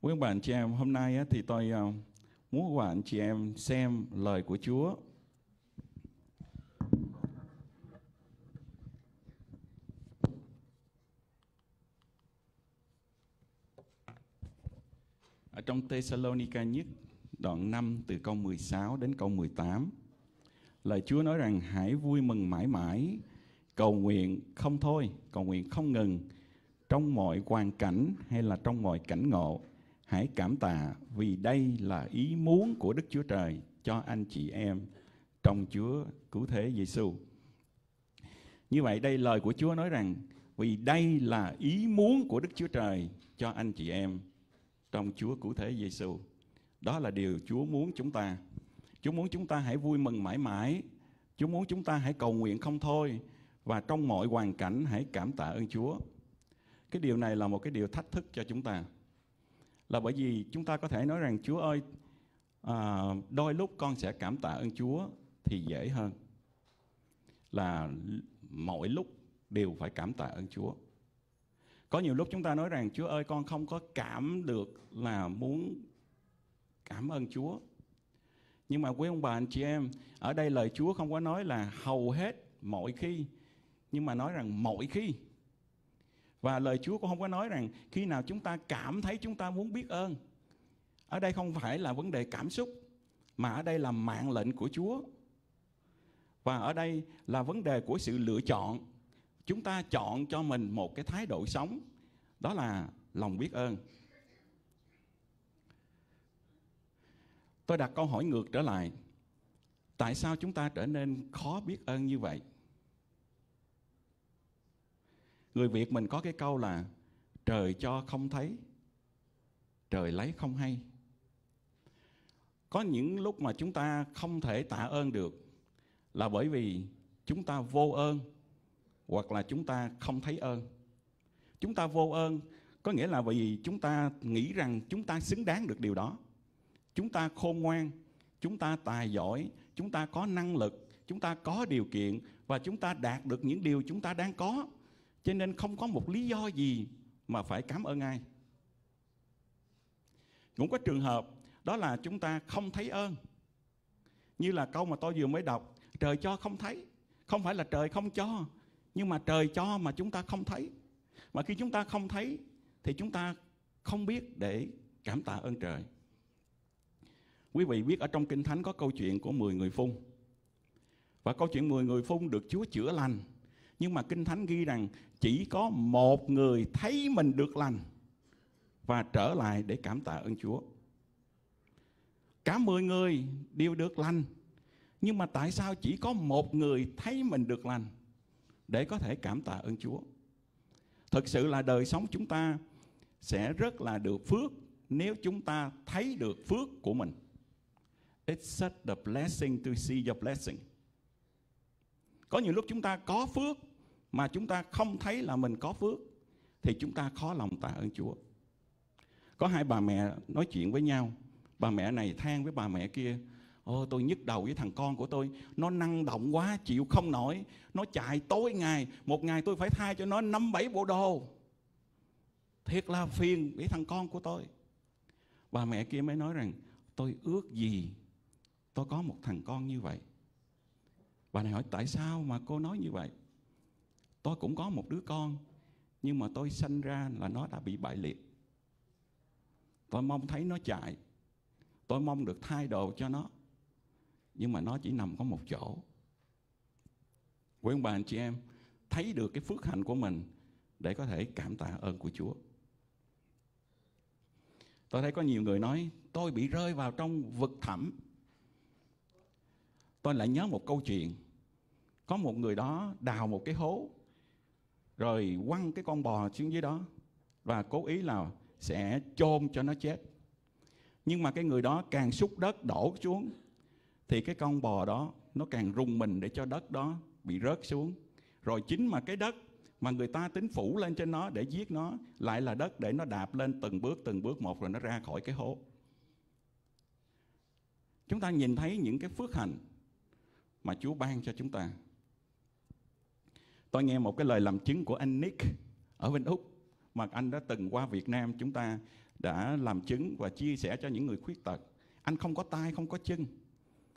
Quý ông bà anh chị em, hôm nay thì tôi ờ, muốn các bạn chị em xem lời của Chúa. Ở trong Thessalonica nhất, đoạn 5 từ câu 16 đến câu 18. Lời Chúa nói rằng hãy vui mừng mãi mãi, cầu nguyện không thôi, cầu nguyện không ngừng, trong mọi hoàn cảnh hay là trong mọi cảnh ngộ, hãy cảm tạ vì đây là ý muốn của Đức Chúa Trời cho anh chị em trong Chúa cứu thế Giêsu. Như vậy đây lời của Chúa nói rằng vì đây là ý muốn của Đức Chúa Trời cho anh chị em trong Chúa cụ thể Giêsu. Đó là điều Chúa muốn chúng ta. Chúa muốn chúng ta hãy vui mừng mãi mãi. Chúa muốn chúng ta hãy cầu nguyện không thôi và trong mọi hoàn cảnh hãy cảm tạ ơn Chúa. Cái điều này là một cái điều thách thức cho chúng ta là bởi vì chúng ta có thể nói rằng Chúa ơi à, đôi lúc con sẽ cảm tạ ơn Chúa thì dễ hơn là mọi lúc đều phải cảm tạ ơn Chúa. Có nhiều lúc chúng ta nói rằng Chúa ơi con không có cảm được là muốn cảm ơn Chúa. Nhưng mà quý ông bà anh chị em, ở đây lời Chúa không có nói là hầu hết mọi khi, nhưng mà nói rằng mọi khi. Và lời Chúa cũng không có nói rằng khi nào chúng ta cảm thấy chúng ta muốn biết ơn. Ở đây không phải là vấn đề cảm xúc, mà ở đây là mạng lệnh của Chúa. Và ở đây là vấn đề của sự lựa chọn. Chúng ta chọn cho mình một cái thái độ sống, đó là lòng biết ơn. Tôi đặt câu hỏi ngược trở lại. Tại sao chúng ta trở nên khó biết ơn như vậy? Người Việt mình có cái câu là trời cho không thấy, trời lấy không hay. Có những lúc mà chúng ta không thể tạ ơn được là bởi vì chúng ta vô ơn hoặc là chúng ta không thấy ơn. Chúng ta vô ơn Có nghĩa là vì chúng ta nghĩ rằng chúng ta xứng đáng được điều đó. Chúng ta khôn ngoan, chúng ta tài giỏi, chúng ta có năng lực, chúng ta có điều kiện và chúng ta đạt được những điều chúng ta đang có. Cho nên không có một lý do gì mà phải cảm ơn ai. Cũng có trường hợp đó là chúng ta không thấy ơn. Như là câu mà tôi vừa mới đọc, trời cho không thấy. Không phải là trời không cho, nhưng mà trời cho mà chúng ta không thấy. Mà khi chúng ta không thấy, thì chúng ta không biết để cảm tạ ơn trời. Quý vị biết ở trong Kinh Thánh có câu chuyện của 10 người phun. Và câu chuyện 10 người phun được Chúa chữa lành. Nhưng mà Kinh Thánh ghi rằng chỉ có một người thấy mình được lành và trở lại để cảm tạ ơn Chúa. Cả 10 người đều được lành. Nhưng mà tại sao chỉ có một người thấy mình được lành để có thể cảm tạ ơn Chúa? Thực sự là đời sống chúng ta sẽ rất là được phước nếu chúng ta thấy được phước của mình. It's such a blessing to see your blessing. Có nhiều lúc chúng ta có phước mà chúng ta không thấy là mình có phước, thì chúng ta khó lòng tạ ơn Chúa. Có hai bà mẹ nói chuyện với nhau. Bà mẹ này than với bà mẹ kia. Ô, tôi nhức đầu với thằng con của tôi. Nó năng động quá chịu không nổi. Nó chạy tối ngày. Một ngày tôi phải thay cho nó năm bảy bộ đồ. Thiệt là phiền với thằng con của tôi. Bà mẹ kia mới nói rằng Tôi ước gì Tôi có một thằng con như vậy. Bà này hỏi tại sao mà cô nói như vậy? Tôi cũng có một đứa con Nhưng mà tôi sanh ra là nó đã bị bại liệt. Tôi mong thấy nó chạy. Tôi mong được thay đồ cho nó. Nhưng mà nó chỉ nằm có một chỗ. Quý ông bà anh chị em, Thấy được cái phước hạnh của mình Để có thể cảm tạ ơn của Chúa. Tôi thấy có nhiều người nói, Tôi bị rơi vào trong vực thẳm. Tôi lại nhớ một câu chuyện. Có một người đó đào một cái hố, Rồi quăng cái con bò xuống dưới đó Và cố ý là sẽ chôn cho nó chết. Nhưng mà cái người đó càng xúc đất đổ xuống thì cái con bò đó nó càng rung mình để cho đất đó bị rớt xuống rồi chính mà cái đất mà người ta tính phủ lên trên nó để giết nó lại là đất để nó đạp lên từng bước từng bước một rồi nó ra khỏi cái hố chúng ta nhìn thấy những cái phước hạnh mà Chúa ban cho chúng ta tôi nghe một cái lời làm chứng của anh Nick ở bên Úc mà anh đã từng qua Việt Nam chúng ta đã làm chứng và chia sẻ cho những người khuyết tật. Anh không có tay, không có chân.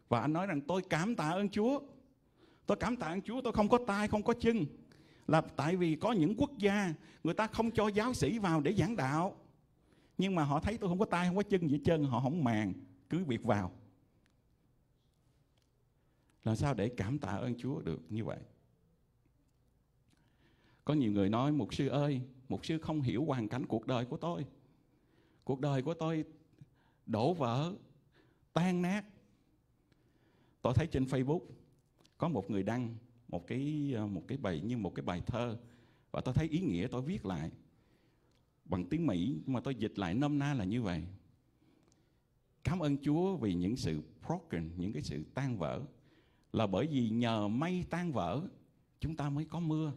Và anh nói rằng tôi cảm tạ ơn Chúa. Tôi cảm tạ ơn Chúa tôi không có tay, không có chân. Là tại vì có những quốc gia người ta không cho giáo sĩ vào để giảng đạo. Nhưng mà họ thấy tôi không có tay, không có chân gì chân, họ không màng, cứ việc vào. Làm sao để cảm tạ ơn Chúa được như vậy? Có nhiều người nói, mục sư ơi, mục sư không hiểu hoàn cảnh cuộc đời của tôi cuộc đời của tôi đổ vỡ tan nát tôi thấy trên facebook có một người đăng một cái ờ, một cái bài như một cái bài thơ. Và tôi thấy ý nghĩa tôi viết lại bằng tiếng mỹ nhưng mà tôi dịch lại nôm na là như vậy. Cảm ơn chúa vì những sự broken những cái sự tan vỡ. Là bởi vì nhờ mây tan vỡ chúng ta mới có mưa.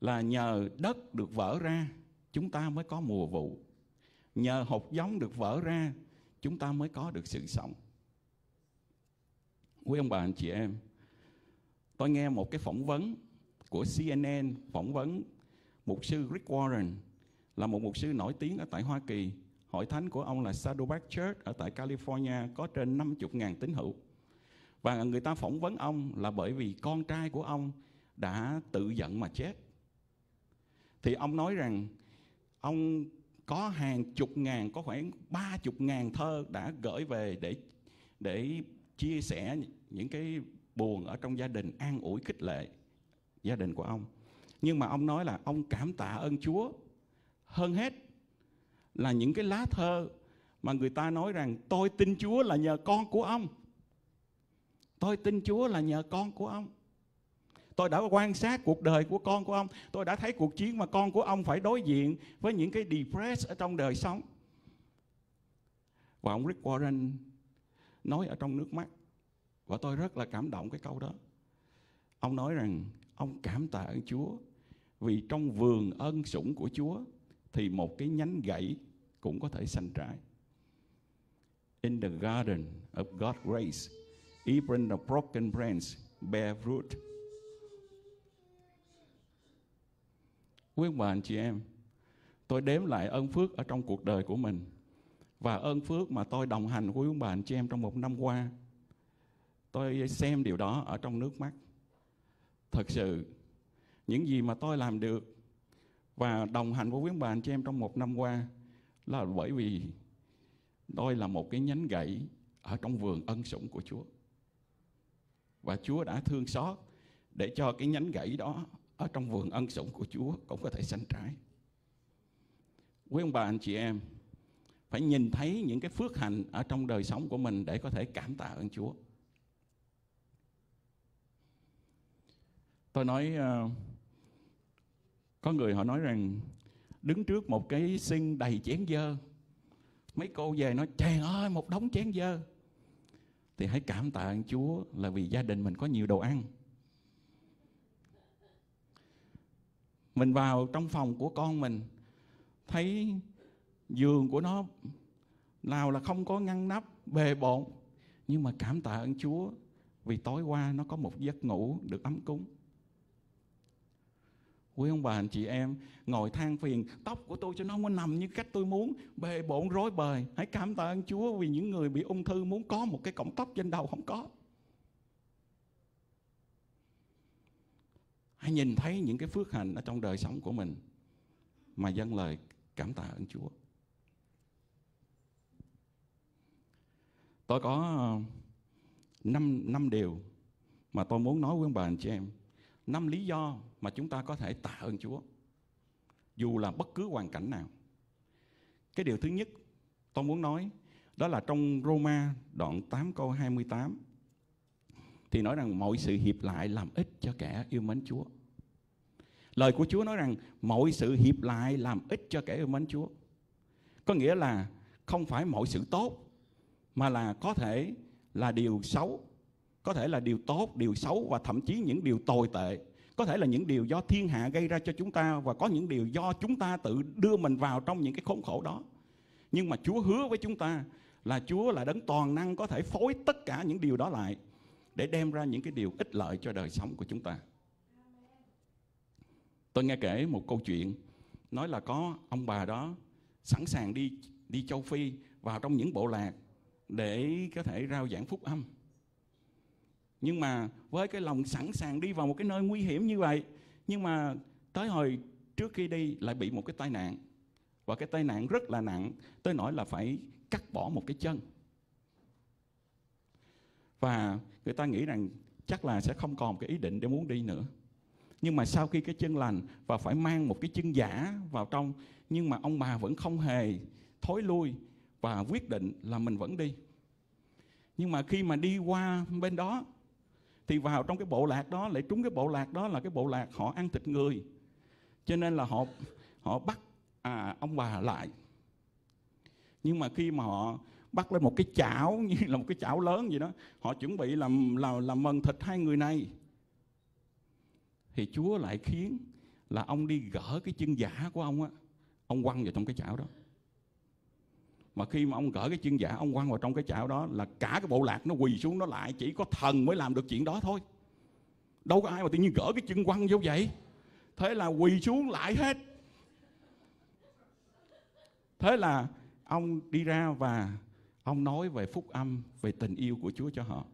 Là nhờ đất được vỡ ra chúng ta mới có mùa vụ. Nhờ hột giống được vỡ ra, chúng ta mới có được sự sống. Quý ông bà anh chị em, tôi nghe một cái phỏng vấn của CNN phỏng vấn mục sư Rick Warren là một mục sư nổi tiếng ở tại Hoa Kỳ. Hội thánh của ông là Saddleback Church ở tại California có trên 50.000 tín hữu. Và người ta phỏng vấn ông là bởi vì con trai của ông đã tự giận mà chết. Thì ông nói rằng ông có hàng chục ngàn, có khoảng ba chục ngàn thơ đã gửi về để để chia sẻ những cái buồn ở trong gia đình, an ủi khích lệ gia đình của ông. Nhưng mà ông nói là ông cảm tạ ơn Chúa hơn hết là những cái lá thơ mà người ta nói rằng, tôi tin Chúa là nhờ con của ông. Tôi tin Chúa là nhờ con của ông. Tôi đã quan sát cuộc đời của con của ông. Tôi đã thấy cuộc chiến mà con của ông phải đối diện với những cái depress ở trong đời sống. Và ông Rick Warren nói ở trong nước mắt. Và tôi rất là cảm động cái câu đó. Ông nói rằng ông cảm tạ ơn Chúa Vì trong vườn ân sủng của Chúa thì một cái nhánh gãy cũng có thể sanh trái. In the garden of God's grace, even the broken branch bear fruit. Quý ông bà anh chị em, tôi đếm lại ơn phước ở trong cuộc đời của mình và ơn phước mà tôi đồng hành với quý ông bà anh chị em trong một năm qua. Tôi xem điều đó ở trong nước mắt. Thật sự, những gì mà tôi làm được và đồng hành với quý ông bà anh chị em trong một năm qua là bởi vì tôi là một cái nhánh gãy ở trong vườn ân sủng của Chúa. Và Chúa đã thương xót để cho cái nhánh gãy đó ở trong vườn ân sủng của Chúa cũng có thể sanh trái. Quý ông bà, anh chị em, phải nhìn thấy những cái phước hạnh ở trong đời sống của mình để có thể cảm tạ ơn Chúa. Tôi nói ờ, có người họ nói rằng, đứng trước một cái sinh đầy chén dơ, mấy cô về nói trời ơi, một đống chén dơ thì hãy cảm tạ ơn Chúa là vì gia đình mình có nhiều đồ ăn. Mình vào trong phòng của con mình. Thấy giường của nó nào là không có ngăn nắp, bề bộn. Nhưng mà cảm tạ ơn Chúa vì tối qua nó có một giấc ngủ được ấm cúng. Quý ông bà, anh chị em, ngồi than phiền, tóc của tôi cho nó không có nằm như cách tôi muốn, bề bộn rối bời. Hãy cảm tạ ơn Chúa vì những người bị ung thư muốn có một cái cọng tóc trên đầu không có. Hãy nhìn thấy những cái phước hạnh ở trong đời sống của mình mà dâng lời cảm tạ ơn Chúa tôi có ờ, năm năm điều mà tôi muốn nói với ông bà anh chị em năm lý do mà chúng ta có thể tạ ơn Chúa, dù là bất cứ hoàn cảnh nào. Cái điều thứ nhất tôi muốn nói đó là trong Roma đoạn 8 câu 28 thì nói rằng mọi sự hiệp lại làm ích cho kẻ yêu mến Chúa. Lời của Chúa nói rằng mọi sự hiệp lại làm ích cho kẻ yêu mến Chúa. Có nghĩa là không phải mọi sự tốt mà là có thể là điều xấu, có thể là điều tốt, điều xấu và thậm chí những điều tồi tệ có thể là những điều do thiên hạ gây ra cho chúng ta và có những điều do chúng ta tự đưa mình vào trong những cái khốn khổ đó nhưng mà Chúa hứa với chúng ta là Chúa là đấng toàn năng có thể phối tất cả những điều đó lại để đem ra những cái điều ích lợi cho đời sống của chúng ta. Tôi nghe kể một câu chuyện, nói là có ông bà đó sẵn sàng đi đi châu Phi vào trong những bộ lạc để có thể rao giảng phúc âm. Nhưng mà với cái lòng sẵn sàng đi vào một cái nơi nguy hiểm như vậy, nhưng mà tới hồi trước khi đi lại bị một cái tai nạn. Và cái tai nạn rất là nặng, tới nỗi là phải cắt bỏ một cái chân. Và người ta nghĩ rằng chắc là sẽ không còn cái ý định để muốn đi nữa nhưng mà sau khi cái chân lành và phải mang một cái chân giả vào trong nhưng mà ông bà vẫn không hề thối lui và quyết định là mình vẫn đi. Nhưng mà khi mà đi qua bên đó thì vào trong cái bộ lạc đó lại trúng cái bộ lạc đó là cái bộ lạc họ ăn thịt người. Cho nên là họ họ bắt à, ông bà lại. Nhưng mà khi mà họ bắt lên một cái chảo như là một cái chảo lớn gì đó họ chuẩn bị làm làm làm mần thịt hai người này thì Chúa lại khiến là ông đi gỡ cái chân giả của ông á, ông quăng vào trong cái chảo đó. Mà khi mà ông gỡ cái chân giả, ông quăng vào trong cái chảo đó là cả cái bộ lạc nó quỳ xuống nó lại, chỉ có thần mới làm được chuyện đó thôi. Đâu có ai mà tự nhiên gỡ cái chân quăng vô vậy. Thế là quỳ xuống lại hết. Thế là ông đi ra và ông nói về phúc âm, về tình yêu của Chúa cho họ.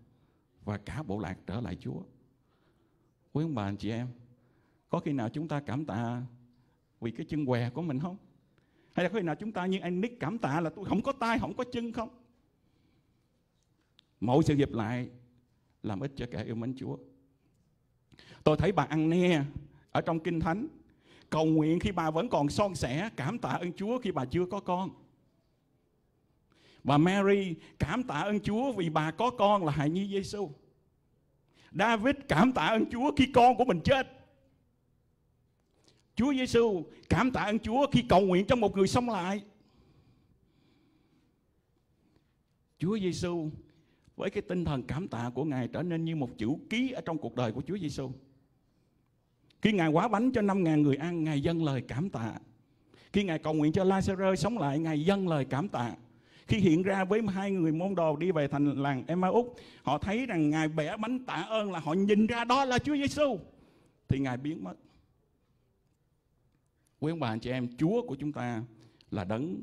Và cả bộ lạc trở lại Chúa quý ông bà anh chị em có khi nào chúng ta cảm tạ vì cái chân què của mình không hay là có khi nào chúng ta như anh Nick cảm tạ là tôi không có tay, không có chân không? Mọi sự dịp lại làm ích cho kẻ yêu mến Chúa. Tôi thấy bà ăn ne ở trong Kinh Thánh cầu nguyện khi bà vẫn còn son sẻ cảm tạ ơn Chúa khi bà chưa có con. Bà Mary cảm tạ ơn Chúa vì bà có con là hài nhi Giêsu. David cảm tạ ơn Chúa khi con của mình chết. Chúa Giêsu cảm tạ ơn Chúa khi cầu nguyện cho một người sống lại. Chúa Giêsu với cái tinh thần cảm tạ của Ngài trở nên như một chữ ký ở trong cuộc đời của Chúa Giêsu. Khi Ngài quá bánh cho 5.000 người ăn, Ngài dâng lời cảm tạ. Khi Ngài cầu nguyện cho Lazarus sống lại, Ngài dâng lời cảm tạ. Khi hiện ra với hai người môn đồ đi về thành làng Emmaus, họ thấy rằng Ngài bẻ bánh tạ ơn là họ nhìn ra đó là Chúa Giêsu thì Ngài biến mất. Quý ông bà anh chị em, Chúa của chúng ta là đấng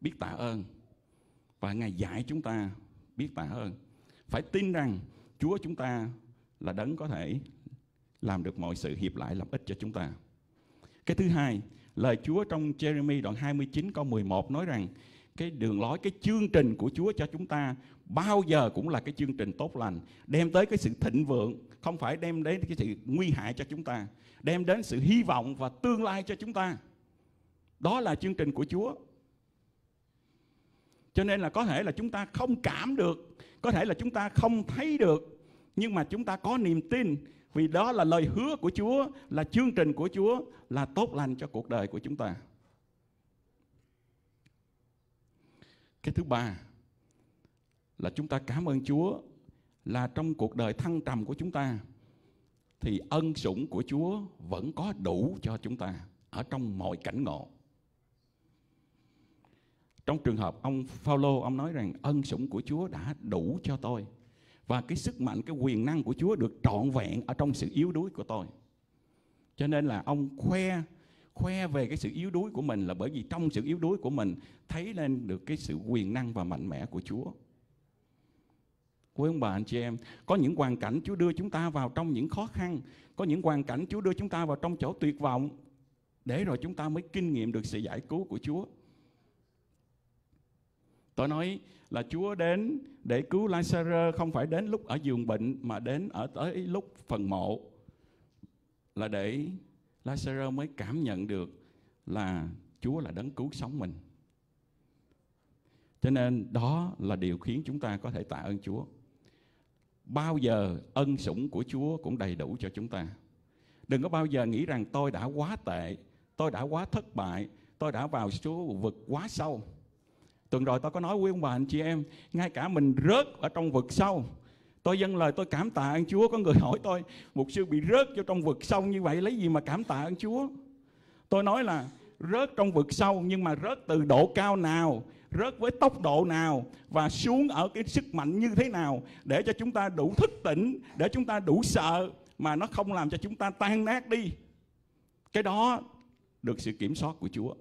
biết tạ ơn và Ngài dạy chúng ta biết tạ ơn. Phải tin rằng Chúa chúng ta là đấng có thể làm được mọi sự hiệp lại làm ích cho chúng ta. Cái thứ hai, lời Chúa trong Jeremy đoạn 29 câu 11 nói rằng cái đường lối, cái chương trình của Chúa cho chúng ta bao giờ cũng là cái chương trình tốt lành, đem tới cái sự thịnh vượng, không phải đem đến cái sự nguy hại cho chúng ta, đem đến sự hy vọng và tương lai cho chúng ta. Đó là chương trình của Chúa. Cho nên là có thể là chúng ta không cảm được, có thể là chúng ta không thấy được, nhưng mà chúng ta có niềm tin vì đó là lời hứa của Chúa, là chương trình của Chúa, là tốt lành cho cuộc đời của chúng ta. Cái thứ ba là chúng ta cảm ơn Chúa là trong cuộc đời thăng trầm của chúng ta thì ân sủng của Chúa vẫn có đủ cho chúng ta ở trong mọi cảnh ngộ. Trong trường hợp ông Phaolô, ông nói rằng ân sủng của Chúa đã đủ cho tôi và cái sức mạnh, cái quyền năng của Chúa được trọn vẹn ở trong sự yếu đuối của tôi. Cho nên là ông khoe khoe về cái sự yếu đuối của mình là bởi vì trong sự yếu đuối của mình thấy lên được cái sự quyền năng và mạnh mẽ của Chúa. Quý ông bà anh chị em, có những hoàn cảnh Chúa đưa chúng ta vào trong những khó khăn, có những hoàn cảnh Chúa đưa chúng ta vào trong chỗ tuyệt vọng để rồi chúng ta mới kinh nghiệm được sự giải cứu của Chúa. Tôi nói là Chúa đến để cứu Lazarus không phải đến lúc ở giường bệnh mà đến ở tới lúc phần mộ là để Lazarus mới cảm nhận được là Chúa là đấng cứu sống mình. Cho nên đó là điều khiến chúng ta có thể tạ ơn Chúa. Bao giờ ân sủng của Chúa cũng đầy đủ cho chúng ta. Đừng có bao giờ nghĩ rằng tôi đã quá tệ, tôi đã quá thất bại, tôi đã vào số vực quá sâu. Tuần rồi tôi có nói với ông bà anh chị em, ngay cả mình rớt ở trong vực sâu, Tôi dâng lời tôi cảm tạ ơn Chúa. Có người hỏi tôi, mục sư bị rớt vô trong vực sâu như vậy lấy gì mà cảm tạ ơn Chúa? Tôi nói là rớt trong vực sâu nhưng mà rớt từ độ cao nào, rớt với tốc độ nào và xuống ở cái sức mạnh như thế nào để cho chúng ta đủ thức tỉnh, để chúng ta đủ sợ mà nó không làm cho chúng ta tan nát đi. Cái đó được sự kiểm soát của Chúa.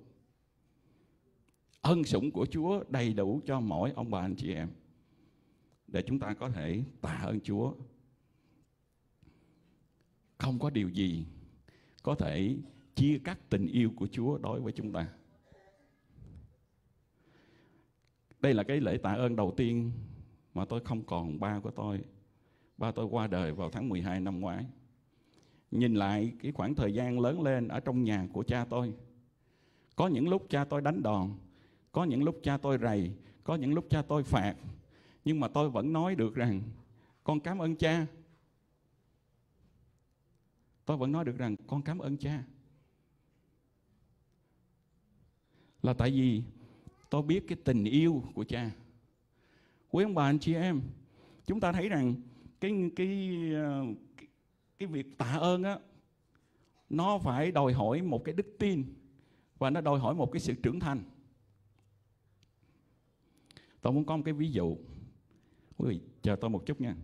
Ân sủng của Chúa đầy đủ cho mỗi ông bà anh chị em để chúng ta có thể tạ ơn Chúa. Không có điều gì có thể chia cắt tình yêu của Chúa đối với chúng ta. Đây là cái lễ tạ ơn đầu tiên mà tôi không còn ba của tôi. Ba tôi qua đời vào tháng 12 năm ngoái. Nhìn lại cái khoảng thời gian lớn lên ở trong nhà của cha tôi. Có những lúc cha tôi đánh đòn, có những lúc cha tôi rầy, có những lúc cha tôi phạt, nhưng mà tôi vẫn nói được rằng con cảm ơn cha. Tôi vẫn nói được rằng con cảm ơn cha. Là tại vì tôi biết cái tình yêu của cha. Quý ông bà anh chị em chúng ta thấy rằng cái cái cái, cái việc tạ ơn á nó phải đòi hỏi một cái đức tin và nó đòi hỏi một cái sự trưởng thành. Tôi muốn có một cái ví dụ. Quý vị chờ tôi một chút nha.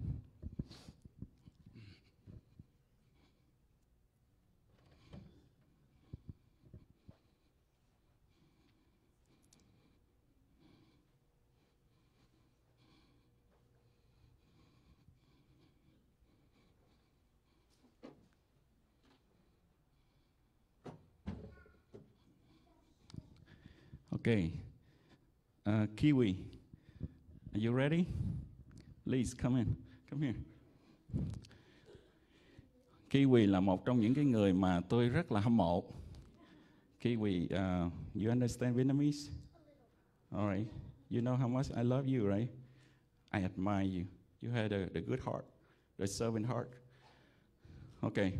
Okay. Uh, Kiwi, are you ready? Please come in. Come here. Kiwi là một trong những cái người mà tôi rất là hâm mộ. Kiwi, uh, you understand Vietnamese? All right. You know how much I love you, right? I admire you. You had a, the good heart, the servant heart. Okay.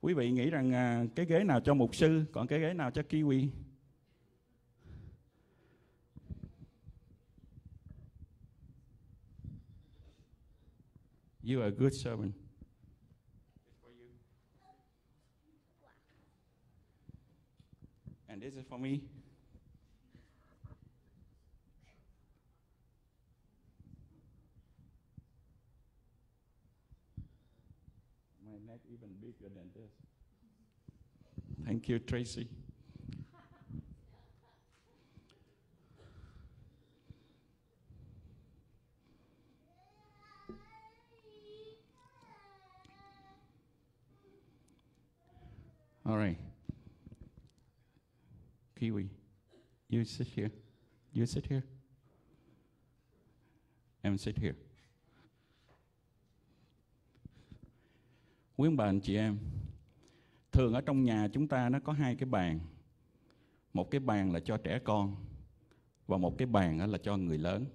Quý vị nghĩ rằng uh, cái ghế nào cho mục sư, còn cái ghế nào cho Kiwi? You are a good servant. And this is for me. My neck even bigger than this. Thank you, Tracy. All right. Kiwi, you sit here. You sit here. Em sit here. Quý ông bà anh chị em, thường ở trong nhà chúng ta nó có hai cái bàn. Một cái bàn là cho trẻ con và một cái bàn là cho người lớn.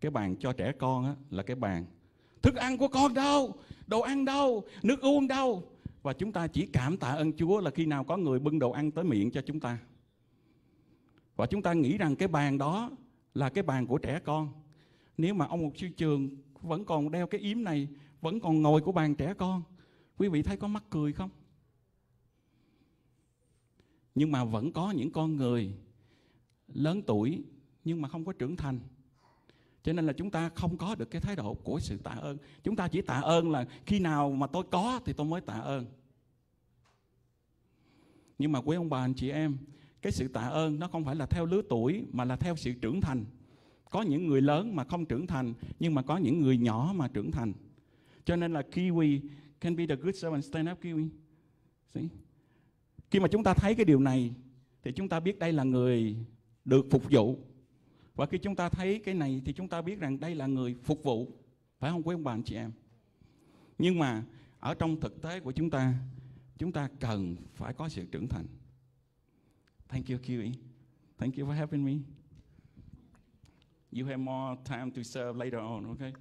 Cái bàn cho trẻ con á là cái bàn thức ăn của con đâu, đồ ăn đâu, nước uống đâu. Và chúng ta chỉ cảm tạ ơn Chúa là khi nào có người bưng đồ ăn tới miệng cho chúng ta. Và chúng ta nghĩ rằng cái bàn đó là cái bàn của trẻ con. Nếu mà ông một sư trường vẫn còn đeo cái yếm này, vẫn còn ngồi của bàn trẻ con, quý vị thấy có mắc cười không? Nhưng mà vẫn có những con người lớn tuổi nhưng mà không có trưởng thành. Cho nên là chúng ta không có được cái thái độ của sự tạ ơn. Chúng ta chỉ tạ ơn là khi nào mà tôi có thì tôi mới tạ ơn. Nhưng mà quý ông bà anh chị em, cái sự tạ ơn nó không phải là theo lứa tuổi mà là theo sự trưởng thành. Có những người lớn mà không trưởng thành nhưng mà có những người nhỏ mà trưởng thành. Cho nên là Kiwi can be the good servant stand up Kiwi. See? Khi mà chúng ta thấy cái điều này thì chúng ta biết đây là người được phục vụ. Và khi chúng ta thấy cái này thì chúng ta biết rằng đây là người phục vụ. Phải không quý ông bà anh chị em? Nhưng mà ở trong thực tế của chúng ta, chúng ta cần phải có sự trưởng thành. Thank you, Kiwi. Thank you for having me. You have more time to serve later on, okay?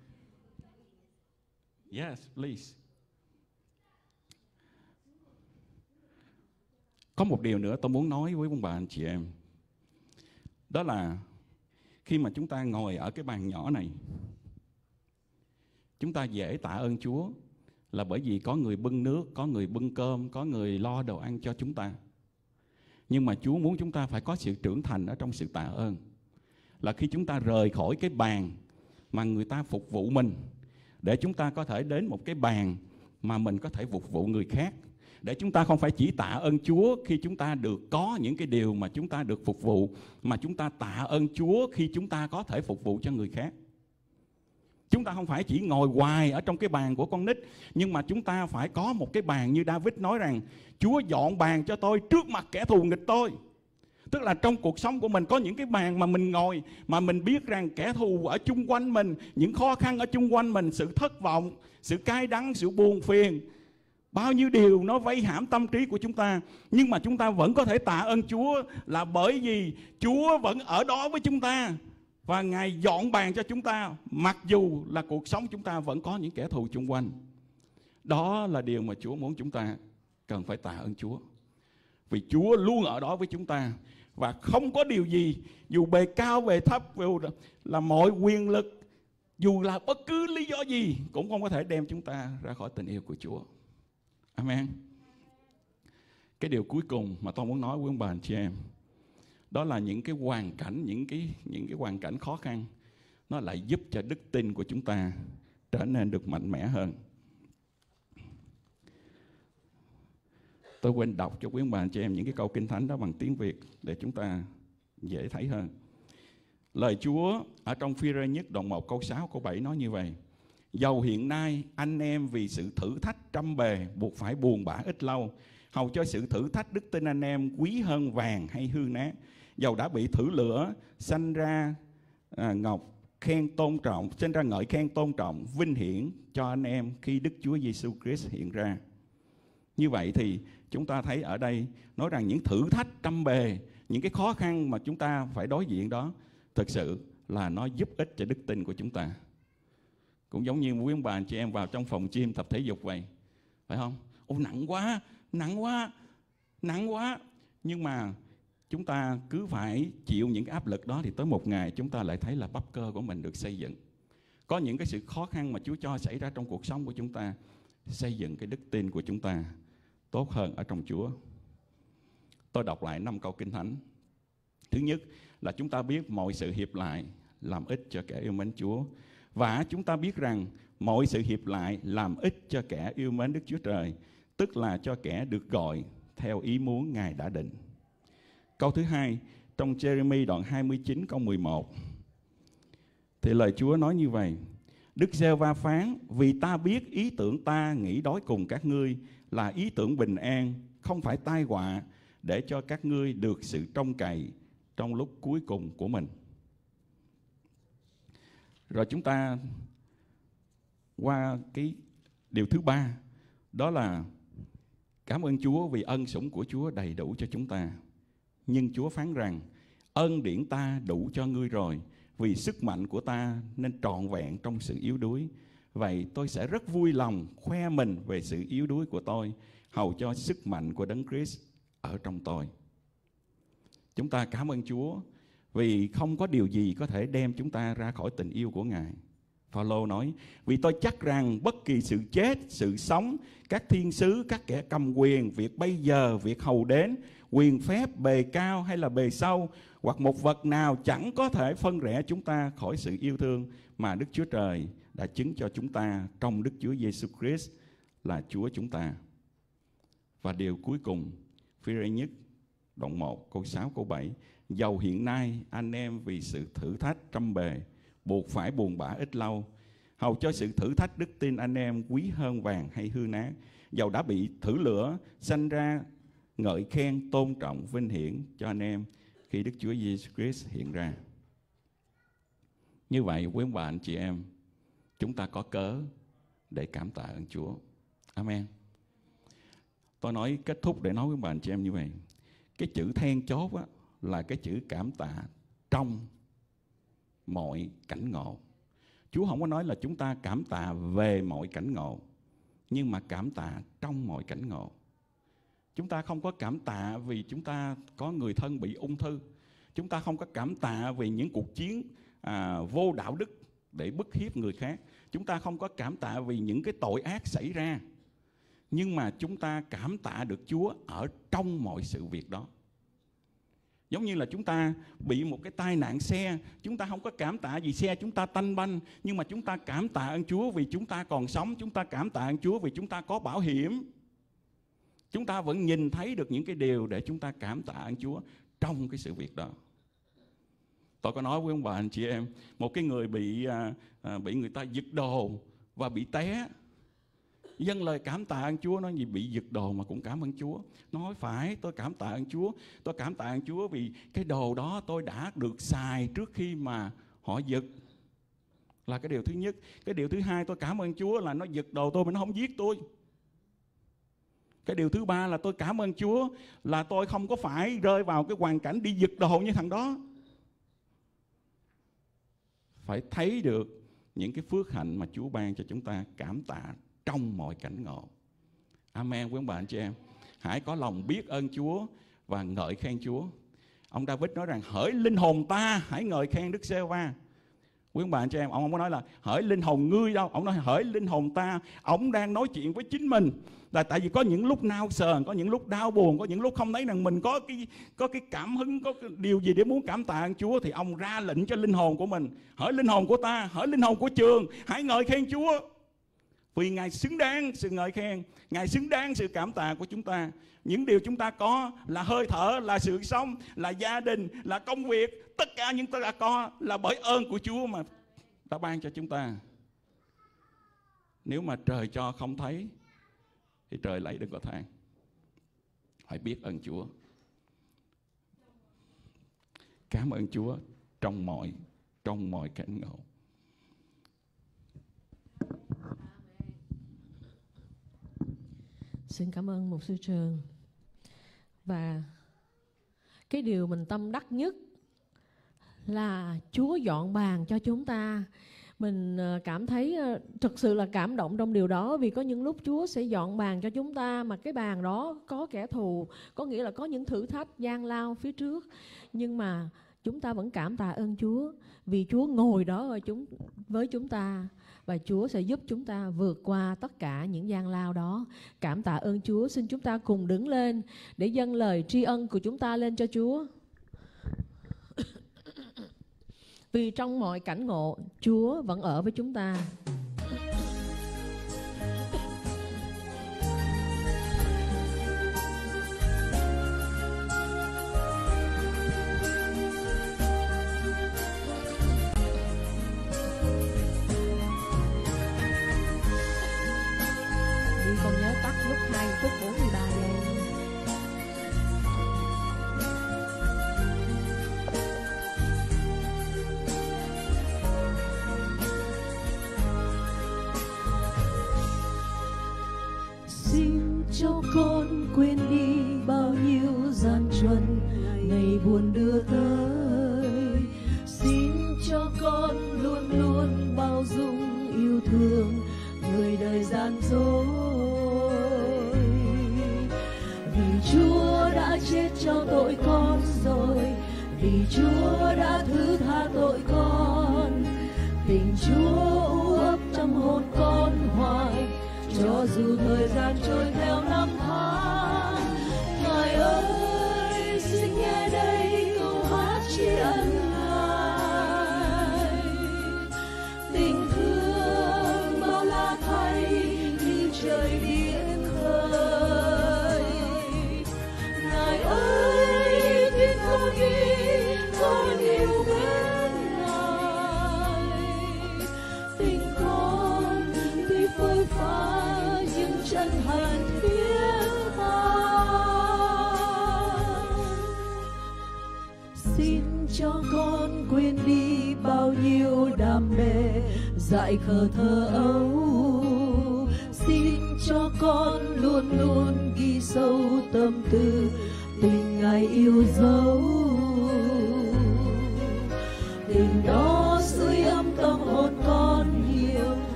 Yes, please. Có một điều nữa tôi muốn nói với ông bà anh chị em. Đó là khi mà chúng ta ngồi ở cái bàn nhỏ này, chúng ta dễ tạ ơn Chúa là bởi vì có người bưng nước, có người bưng cơm, có người lo đồ ăn cho chúng ta. Nhưng mà Chúa muốn chúng ta phải có sự trưởng thành ở trong sự tạ ơn. Là khi chúng ta rời khỏi cái bàn mà người ta phục vụ mình để chúng ta có thể đến một cái bàn mà mình có thể phục vụ người khác để chúng ta không phải chỉ tạ ơn Chúa khi chúng ta được có những cái điều mà chúng ta được phục vụ mà chúng ta tạ ơn Chúa khi chúng ta có thể phục vụ cho người khác. Chúng ta không phải chỉ ngồi hoài ở trong cái bàn của con nít nhưng mà chúng ta phải có một cái bàn như David nói rằng Chúa dọn bàn cho tôi trước mặt kẻ thù nghịch tôi. Tức là trong cuộc sống của mình có những cái bàn mà mình ngồi mà mình biết rằng kẻ thù ở chung quanh mình, những khó khăn ở chung quanh mình, sự thất vọng, sự cay đắng, sự buồn phiền, Bao nhiêu điều nó vây hãm tâm trí của chúng ta Nhưng mà chúng ta vẫn có thể tạ ơn Chúa Là bởi vì Chúa vẫn ở đó với chúng ta và Ngài dọn bàn cho chúng ta, Mặc dù là cuộc sống chúng ta vẫn có những kẻ thù chung quanh. Đó là điều mà Chúa muốn chúng ta cần phải tạ ơn Chúa. Vì Chúa luôn ở đó với chúng ta, Và không có điều gì, Dù bề cao, bề thấp, dù là mọi quyền lực, Dù là bất cứ lý do gì, Cũng không có thể đem chúng ta ra khỏi tình yêu của Chúa. Amen. Cái điều cuối cùng mà tôi muốn nói với ông bà anh chị em đó là những cái hoàn cảnh, những cái những cái hoàn cảnh khó khăn nó lại giúp cho đức tin của chúng ta trở nên được mạnh mẽ hơn. Tôi quên đọc cho quý ông bà chị em những cái câu kinh thánh đó bằng tiếng Việt để chúng ta dễ thấy hơn. Lời Chúa ở trong phi rơ nhất đoạn 1 câu 6 câu 7 nói như vậy. Dầu hiện nay anh em vì sự thử thách trăm bề buộc phải buồn bã ít lâu, hầu cho sự thử thách đức tin anh em quý hơn vàng hay hư nát. Dầu đã bị thử lửa, sanh ra à, ngọc khen tôn trọng, sinh ra ngợi khen tôn trọng, vinh hiển cho anh em khi Đức Chúa Giêsu Christ hiện ra. Như vậy thì chúng ta thấy ở đây nói rằng những thử thách trăm bề, những cái khó khăn mà chúng ta phải đối diện đó thực sự là nó giúp ích cho đức tin của chúng ta. Cũng giống như quý ông bà anh chị em vào trong phòng gym tập thể dục vậy. Phải không? Ô nặng quá, nặng quá, nặng quá. Nhưng mà chúng ta cứ phải chịu những cái áp lực đó thì tới một ngày chúng ta lại thấy là bắp cơ của mình được xây dựng. Có những cái sự khó khăn mà Chúa cho xảy ra trong cuộc sống của chúng ta xây dựng cái đức tin của chúng ta tốt hơn ở trong Chúa. Tôi đọc lại năm câu kinh thánh. Thứ nhất là chúng ta biết mọi sự hiệp lại làm ích cho kẻ yêu mến Chúa. Và chúng ta biết rằng mọi sự hiệp lại làm ích cho kẻ yêu mến Đức Chúa Trời, tức là cho kẻ được gọi theo ý muốn Ngài đã định. Câu thứ hai, trong Jeremy đoạn 29 câu 11, thì lời Chúa nói như vậy. Đức giê va phán, vì ta biết ý tưởng ta nghĩ đói cùng các ngươi là ý tưởng bình an, không phải tai họa, để cho các ngươi được sự trông cậy trong lúc cuối cùng của mình. Rồi chúng ta qua cái điều thứ ba, đó là cảm ơn Chúa vì ân sủng của Chúa đầy đủ cho chúng ta. Nhưng Chúa phán rằng, ân điển ta đủ cho ngươi rồi, vì sức mạnh của ta nên trọn vẹn trong sự yếu đuối. Vậy tôi sẽ rất vui lòng khoe mình về sự yếu đuối của tôi, hầu cho sức mạnh của Đấng Christ ở trong tôi. Chúng ta cảm ơn Chúa vì không có điều gì có thể đem chúng ta ra khỏi tình yêu của Ngài. Phaolô nói, vì tôi chắc rằng bất kỳ sự chết, sự sống, các thiên sứ, các kẻ cầm quyền, việc bây giờ, việc hầu đến, quyền phép bề cao hay là bề sâu, hoặc một vật nào chẳng có thể phân rẽ chúng ta khỏi sự yêu thương mà Đức Chúa Trời đã chứng cho chúng ta trong Đức Chúa Giêsu Christ là Chúa chúng ta. Và điều cuối cùng, phi rê nhất, đoạn 1, câu 6, câu 7, Dầu hiện nay anh em vì sự thử thách trăm bề, buộc phải buồn bã ít lâu, hầu cho sự thử thách đức tin anh em quý hơn vàng hay hư nát, dầu đã bị thử lửa, sanh ra ngợi khen, tôn trọng, vinh hiển cho anh em khi Đức Chúa Giêsu Christ hiện ra. Như vậy, quý ông bà anh chị em, chúng ta có cớ để cảm tạ ơn Chúa. Amen. Tôi nói kết thúc để nói với bà anh chị em như vậy. Cái chữ then chốt á, là cái chữ cảm tạ trong mọi cảnh ngộ. Chúa không có nói là chúng ta cảm tạ về mọi cảnh ngộ, nhưng mà cảm tạ trong mọi cảnh ngộ. Chúng ta không có cảm tạ vì chúng ta có người thân bị ung thư. Chúng ta không có cảm tạ vì những cuộc chiến à, vô đạo đức để bức hiếp người khác. Chúng ta không có cảm tạ vì những cái tội ác xảy ra. Nhưng mà chúng ta cảm tạ được Chúa ở trong mọi sự việc đó. Giống như là chúng ta bị một cái tai nạn xe, chúng ta không có cảm tạ vì xe chúng ta tanh banh, nhưng mà chúng ta cảm tạ ơn Chúa vì chúng ta còn sống, chúng ta cảm tạ ơn Chúa vì chúng ta có bảo hiểm. Chúng ta vẫn nhìn thấy được những cái điều để chúng ta cảm tạ ơn Chúa trong cái sự việc đó. Tôi có nói với ông bà anh chị em, một cái người bị à, à, bị người ta giật đồ và bị té. Dân lời cảm tạ ơn Chúa nói gì bị giật đồ mà cũng cảm ơn Chúa. Nói phải tôi cảm tạ ơn Chúa. Tôi cảm tạ ơn Chúa vì cái đồ đó tôi đã được xài trước khi mà họ giật. Là cái điều thứ nhất. Cái điều thứ hai tôi cảm ơn Chúa là nó giật đồ tôi mà nó không giết tôi cái điều thứ ba là tôi cảm ơn Chúa là tôi không có phải rơi vào cái hoàn cảnh đi giật đồ như thằng đó phải thấy được những cái phước hạnh mà Chúa ban cho chúng ta cảm tạ trong mọi cảnh ngộ. Amen quý ông bà anh chị em. Hãy có lòng biết ơn Chúa và ngợi khen Chúa. Ông David nói rằng, hỡi linh hồn ta, hãy ngợi khen Đức giê va Quý ông bà anh chị em, ông không có nói là hỡi linh hồn ngươi đâu, ông nói hỡi linh hồn ta. Ông đang nói chuyện với chính mình. Là tại vì có những lúc nao sờn, có những lúc đau buồn, có những lúc không thấy rằng mình có cái có cái cảm hứng, có cái điều gì để muốn cảm tạ Chúa thì ông ra lệnh cho linh hồn của mình. Hỡi linh hồn của ta, hỡi linh hồn của trường, hãy ngợi khen Chúa. Vì Ngài xứng đáng sự ngợi khen, Ngài xứng đáng sự cảm tạ của chúng ta. Những điều chúng ta có là hơi thở, là sự sống, là gia đình, là công việc. Tất cả những ta có là bởi ơn của Chúa mà đã ban cho chúng ta. Nếu mà trời cho không thấy, thì trời lấy đừng có than. Phải biết ơn Chúa. Cảm ơn Chúa trong mọi trong mọi cảnh ngộ. Xin cảm ơn một sư trường. Và cái điều mình tâm đắc nhất là Chúa dọn bàn cho chúng ta. Mình ờ, cảm thấy ờ, thực sự là cảm động trong điều đó vì có những lúc Chúa sẽ dọn bàn cho chúng ta mà cái bàn đó có kẻ thù, có nghĩa là có những thử thách gian lao phía trước. Nhưng mà chúng ta vẫn cảm tạ ơn Chúa vì Chúa ngồi đó ở chúng với chúng ta và Chúa sẽ giúp chúng ta vượt qua tất cả những gian lao đó. Cảm tạ ơn Chúa, xin chúng ta cùng đứng lên để dâng lời tri ân của chúng ta lên cho Chúa. Vì trong mọi cảnh ngộ, Chúa vẫn ở với chúng ta.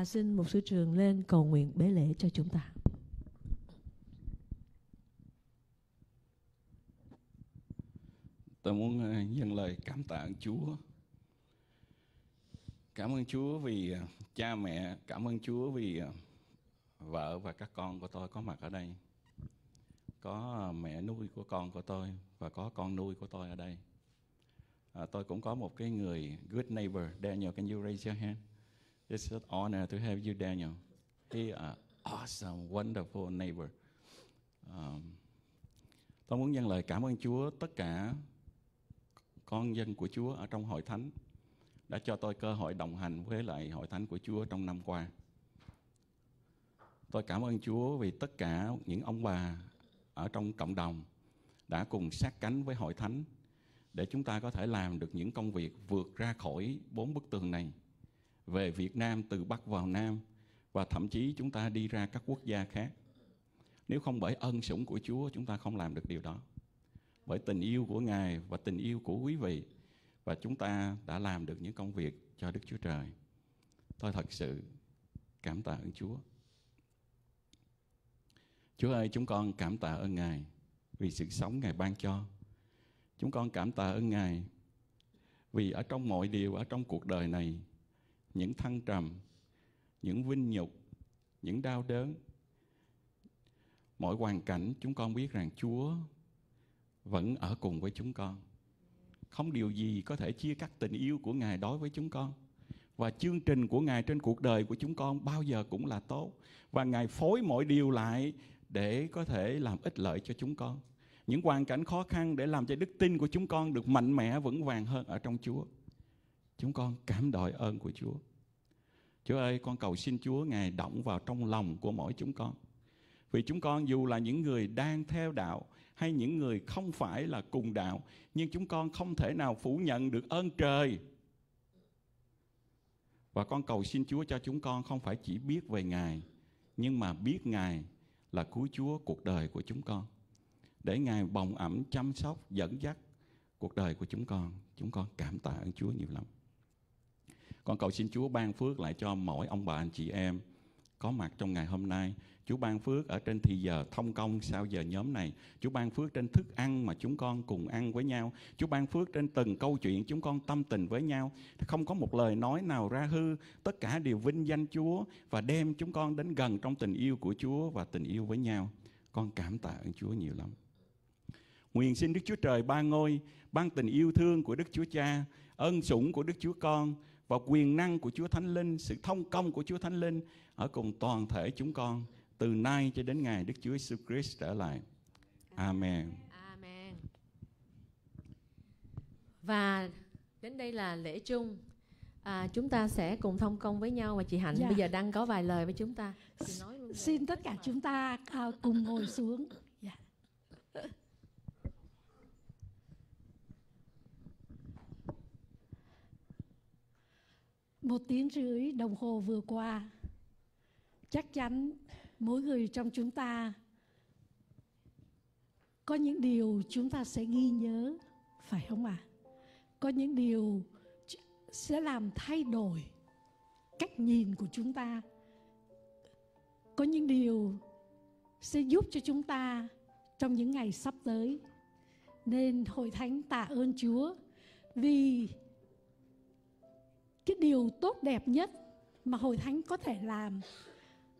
Và xin một sư trường lên cầu nguyện bế lễ cho chúng ta. Tôi muốn ờ, dâng lời cảm tạ Chúa. Cảm ơn Chúa vì ờ, cha mẹ, cảm ơn Chúa vì ờ, vợ và các con của tôi có mặt ở đây. Có mẹ nuôi của con của tôi và có con nuôi của tôi ở đây. À, tôi cũng có một cái người good neighbor. Daniel, can you raise your hand? It's an honor to have you, Daniel. He an awesome, wonderful neighbor. Um, tôi muốn dâng lời cảm ơn Chúa tất cả con dân của Chúa ở trong hội thánh đã cho tôi cơ hội đồng hành với lại hội thánh của Chúa trong năm qua. Tôi cảm ơn Chúa vì tất cả những ông bà ở trong cộng đồng đã cùng sát cánh với hội thánh để chúng ta có thể làm được những công việc vượt ra khỏi bốn bức tường này về Việt Nam từ Bắc vào Nam và thậm chí chúng ta đi ra các quốc gia khác. Nếu không bởi ân sủng của Chúa chúng ta không làm được điều đó. Bởi tình yêu của Ngài và tình yêu của quý vị và chúng ta đã làm được những công việc cho Đức Chúa Trời. Tôi thật sự cảm tạ ơn Chúa. Chúa ơi, chúng con cảm tạ ơn Ngài vì sự sống Ngài ban cho. Chúng con cảm tạ ơn Ngài vì ở trong mọi điều ở trong cuộc đời này, những thăng trầm, những vinh nhục, những đau đớn, mọi hoàn cảnh chúng con biết rằng Chúa vẫn ở cùng với chúng con. Không điều gì có thể chia cắt tình yêu của Ngài đối với chúng con. Và chương trình của Ngài trên cuộc đời của chúng con bao giờ cũng là tốt. Và Ngài phối mọi điều lại để có thể làm ích lợi cho chúng con. những hoàn cảnh khó khăn để làm cho đức tin của chúng con được mạnh mẽ vững vàng hơn ở trong Chúa. Chúng con cảm đội ơn của Chúa. Chúa ơi, con cầu xin Chúa Ngài động vào trong lòng của mỗi chúng con. Vì chúng con dù là những người đang theo đạo hay những người không phải là cùng đạo, nhưng chúng con không thể nào phủ nhận được ơn trời. Và con cầu xin Chúa cho chúng con không phải chỉ biết về Ngài, nhưng mà biết Ngài là cứu Chúa cuộc đời của chúng con. Để Ngài bồng ẩm, chăm sóc, dẫn dắt cuộc đời của chúng con. Chúng con cảm tạ ơn Chúa nhiều lắm. Con cầu xin Chúa ban phước lại cho mỗi ông bà anh chị em có mặt trong ngày hôm nay. Chúa ban phước ở trên thì giờ thông công sau giờ nhóm này. Chúa ban phước trên thức ăn mà chúng con cùng ăn với nhau. Chúa ban phước trên từng câu chuyện chúng con tâm tình với nhau. Không có một lời nói nào ra hư. Tất cả đều vinh danh Chúa và đem chúng con đến gần trong tình yêu của Chúa và tình yêu với nhau. Con cảm tạ ơn Chúa nhiều lắm. Nguyện xin Đức Chúa Trời ba ngôi, ban tình yêu thương của Đức Chúa Cha, ân sủng của Đức Chúa Con và quyền năng của Chúa Thánh Linh, sự thông công của Chúa Thánh Linh ở cùng toàn thể chúng con từ nay cho đến ngày Đức Chúa Jesus Christ trở lại. Amen. Amen. Và đến đây là lễ chung. À, chúng ta sẽ cùng thông công với nhau và chị Hạnh Dạ. bây giờ đang có vài lời với chúng ta. Chị nói luôn. Xin tất cả chúng ta à, cùng ngồi xuống. Dạ. Một tiếng rưỡi đồng hồ vừa qua, chắc chắn mỗi người trong chúng ta có những điều chúng ta sẽ ghi nhớ, phải không ạ? Có những điều sẽ làm thay đổi cách nhìn của chúng ta có những điều sẽ giúp cho chúng ta trong những ngày sắp tới nên hội thánh tạ ơn chúa vì cái điều tốt đẹp nhất mà hội thánh có thể làm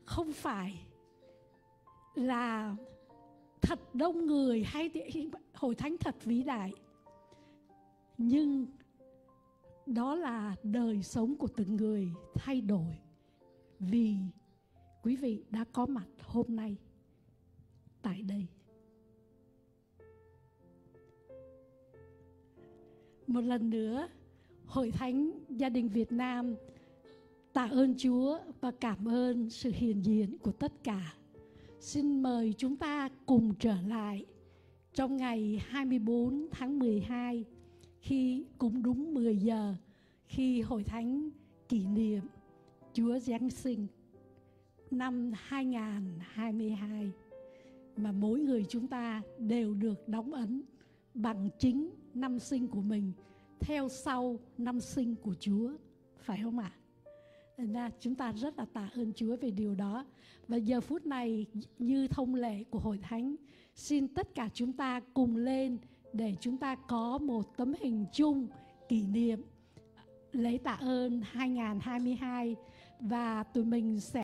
không phải là thật đông người hay hội thánh thật vĩ đại, nhưng đó là đời sống của từng người thay đổi vì quý vị đã có mặt hôm nay tại đây. Một lần nữa hội thánh gia đình việt nam tạ ơn chúa và cảm ơn sự hiện diện của tất cả. Xin mời chúng ta cùng trở lại trong ngày 24 tháng 12 khi cũng đúng 10 giờ, khi hội thánh kỷ niệm Chúa Giáng sinh năm 2022 mà mỗi người chúng ta đều được đóng ấn bằng chính năm sinh của mình theo sau năm sinh của Chúa, phải không ạ? À? ra chúng ta rất là tạ ơn Chúa về điều đó và giờ phút này, như thông lệ của hội thánh, xin tất cả chúng ta cùng lên để chúng ta có một tấm hình chung, kỷ niệm lễ tạ ơn 2022 và tụi mình sẽ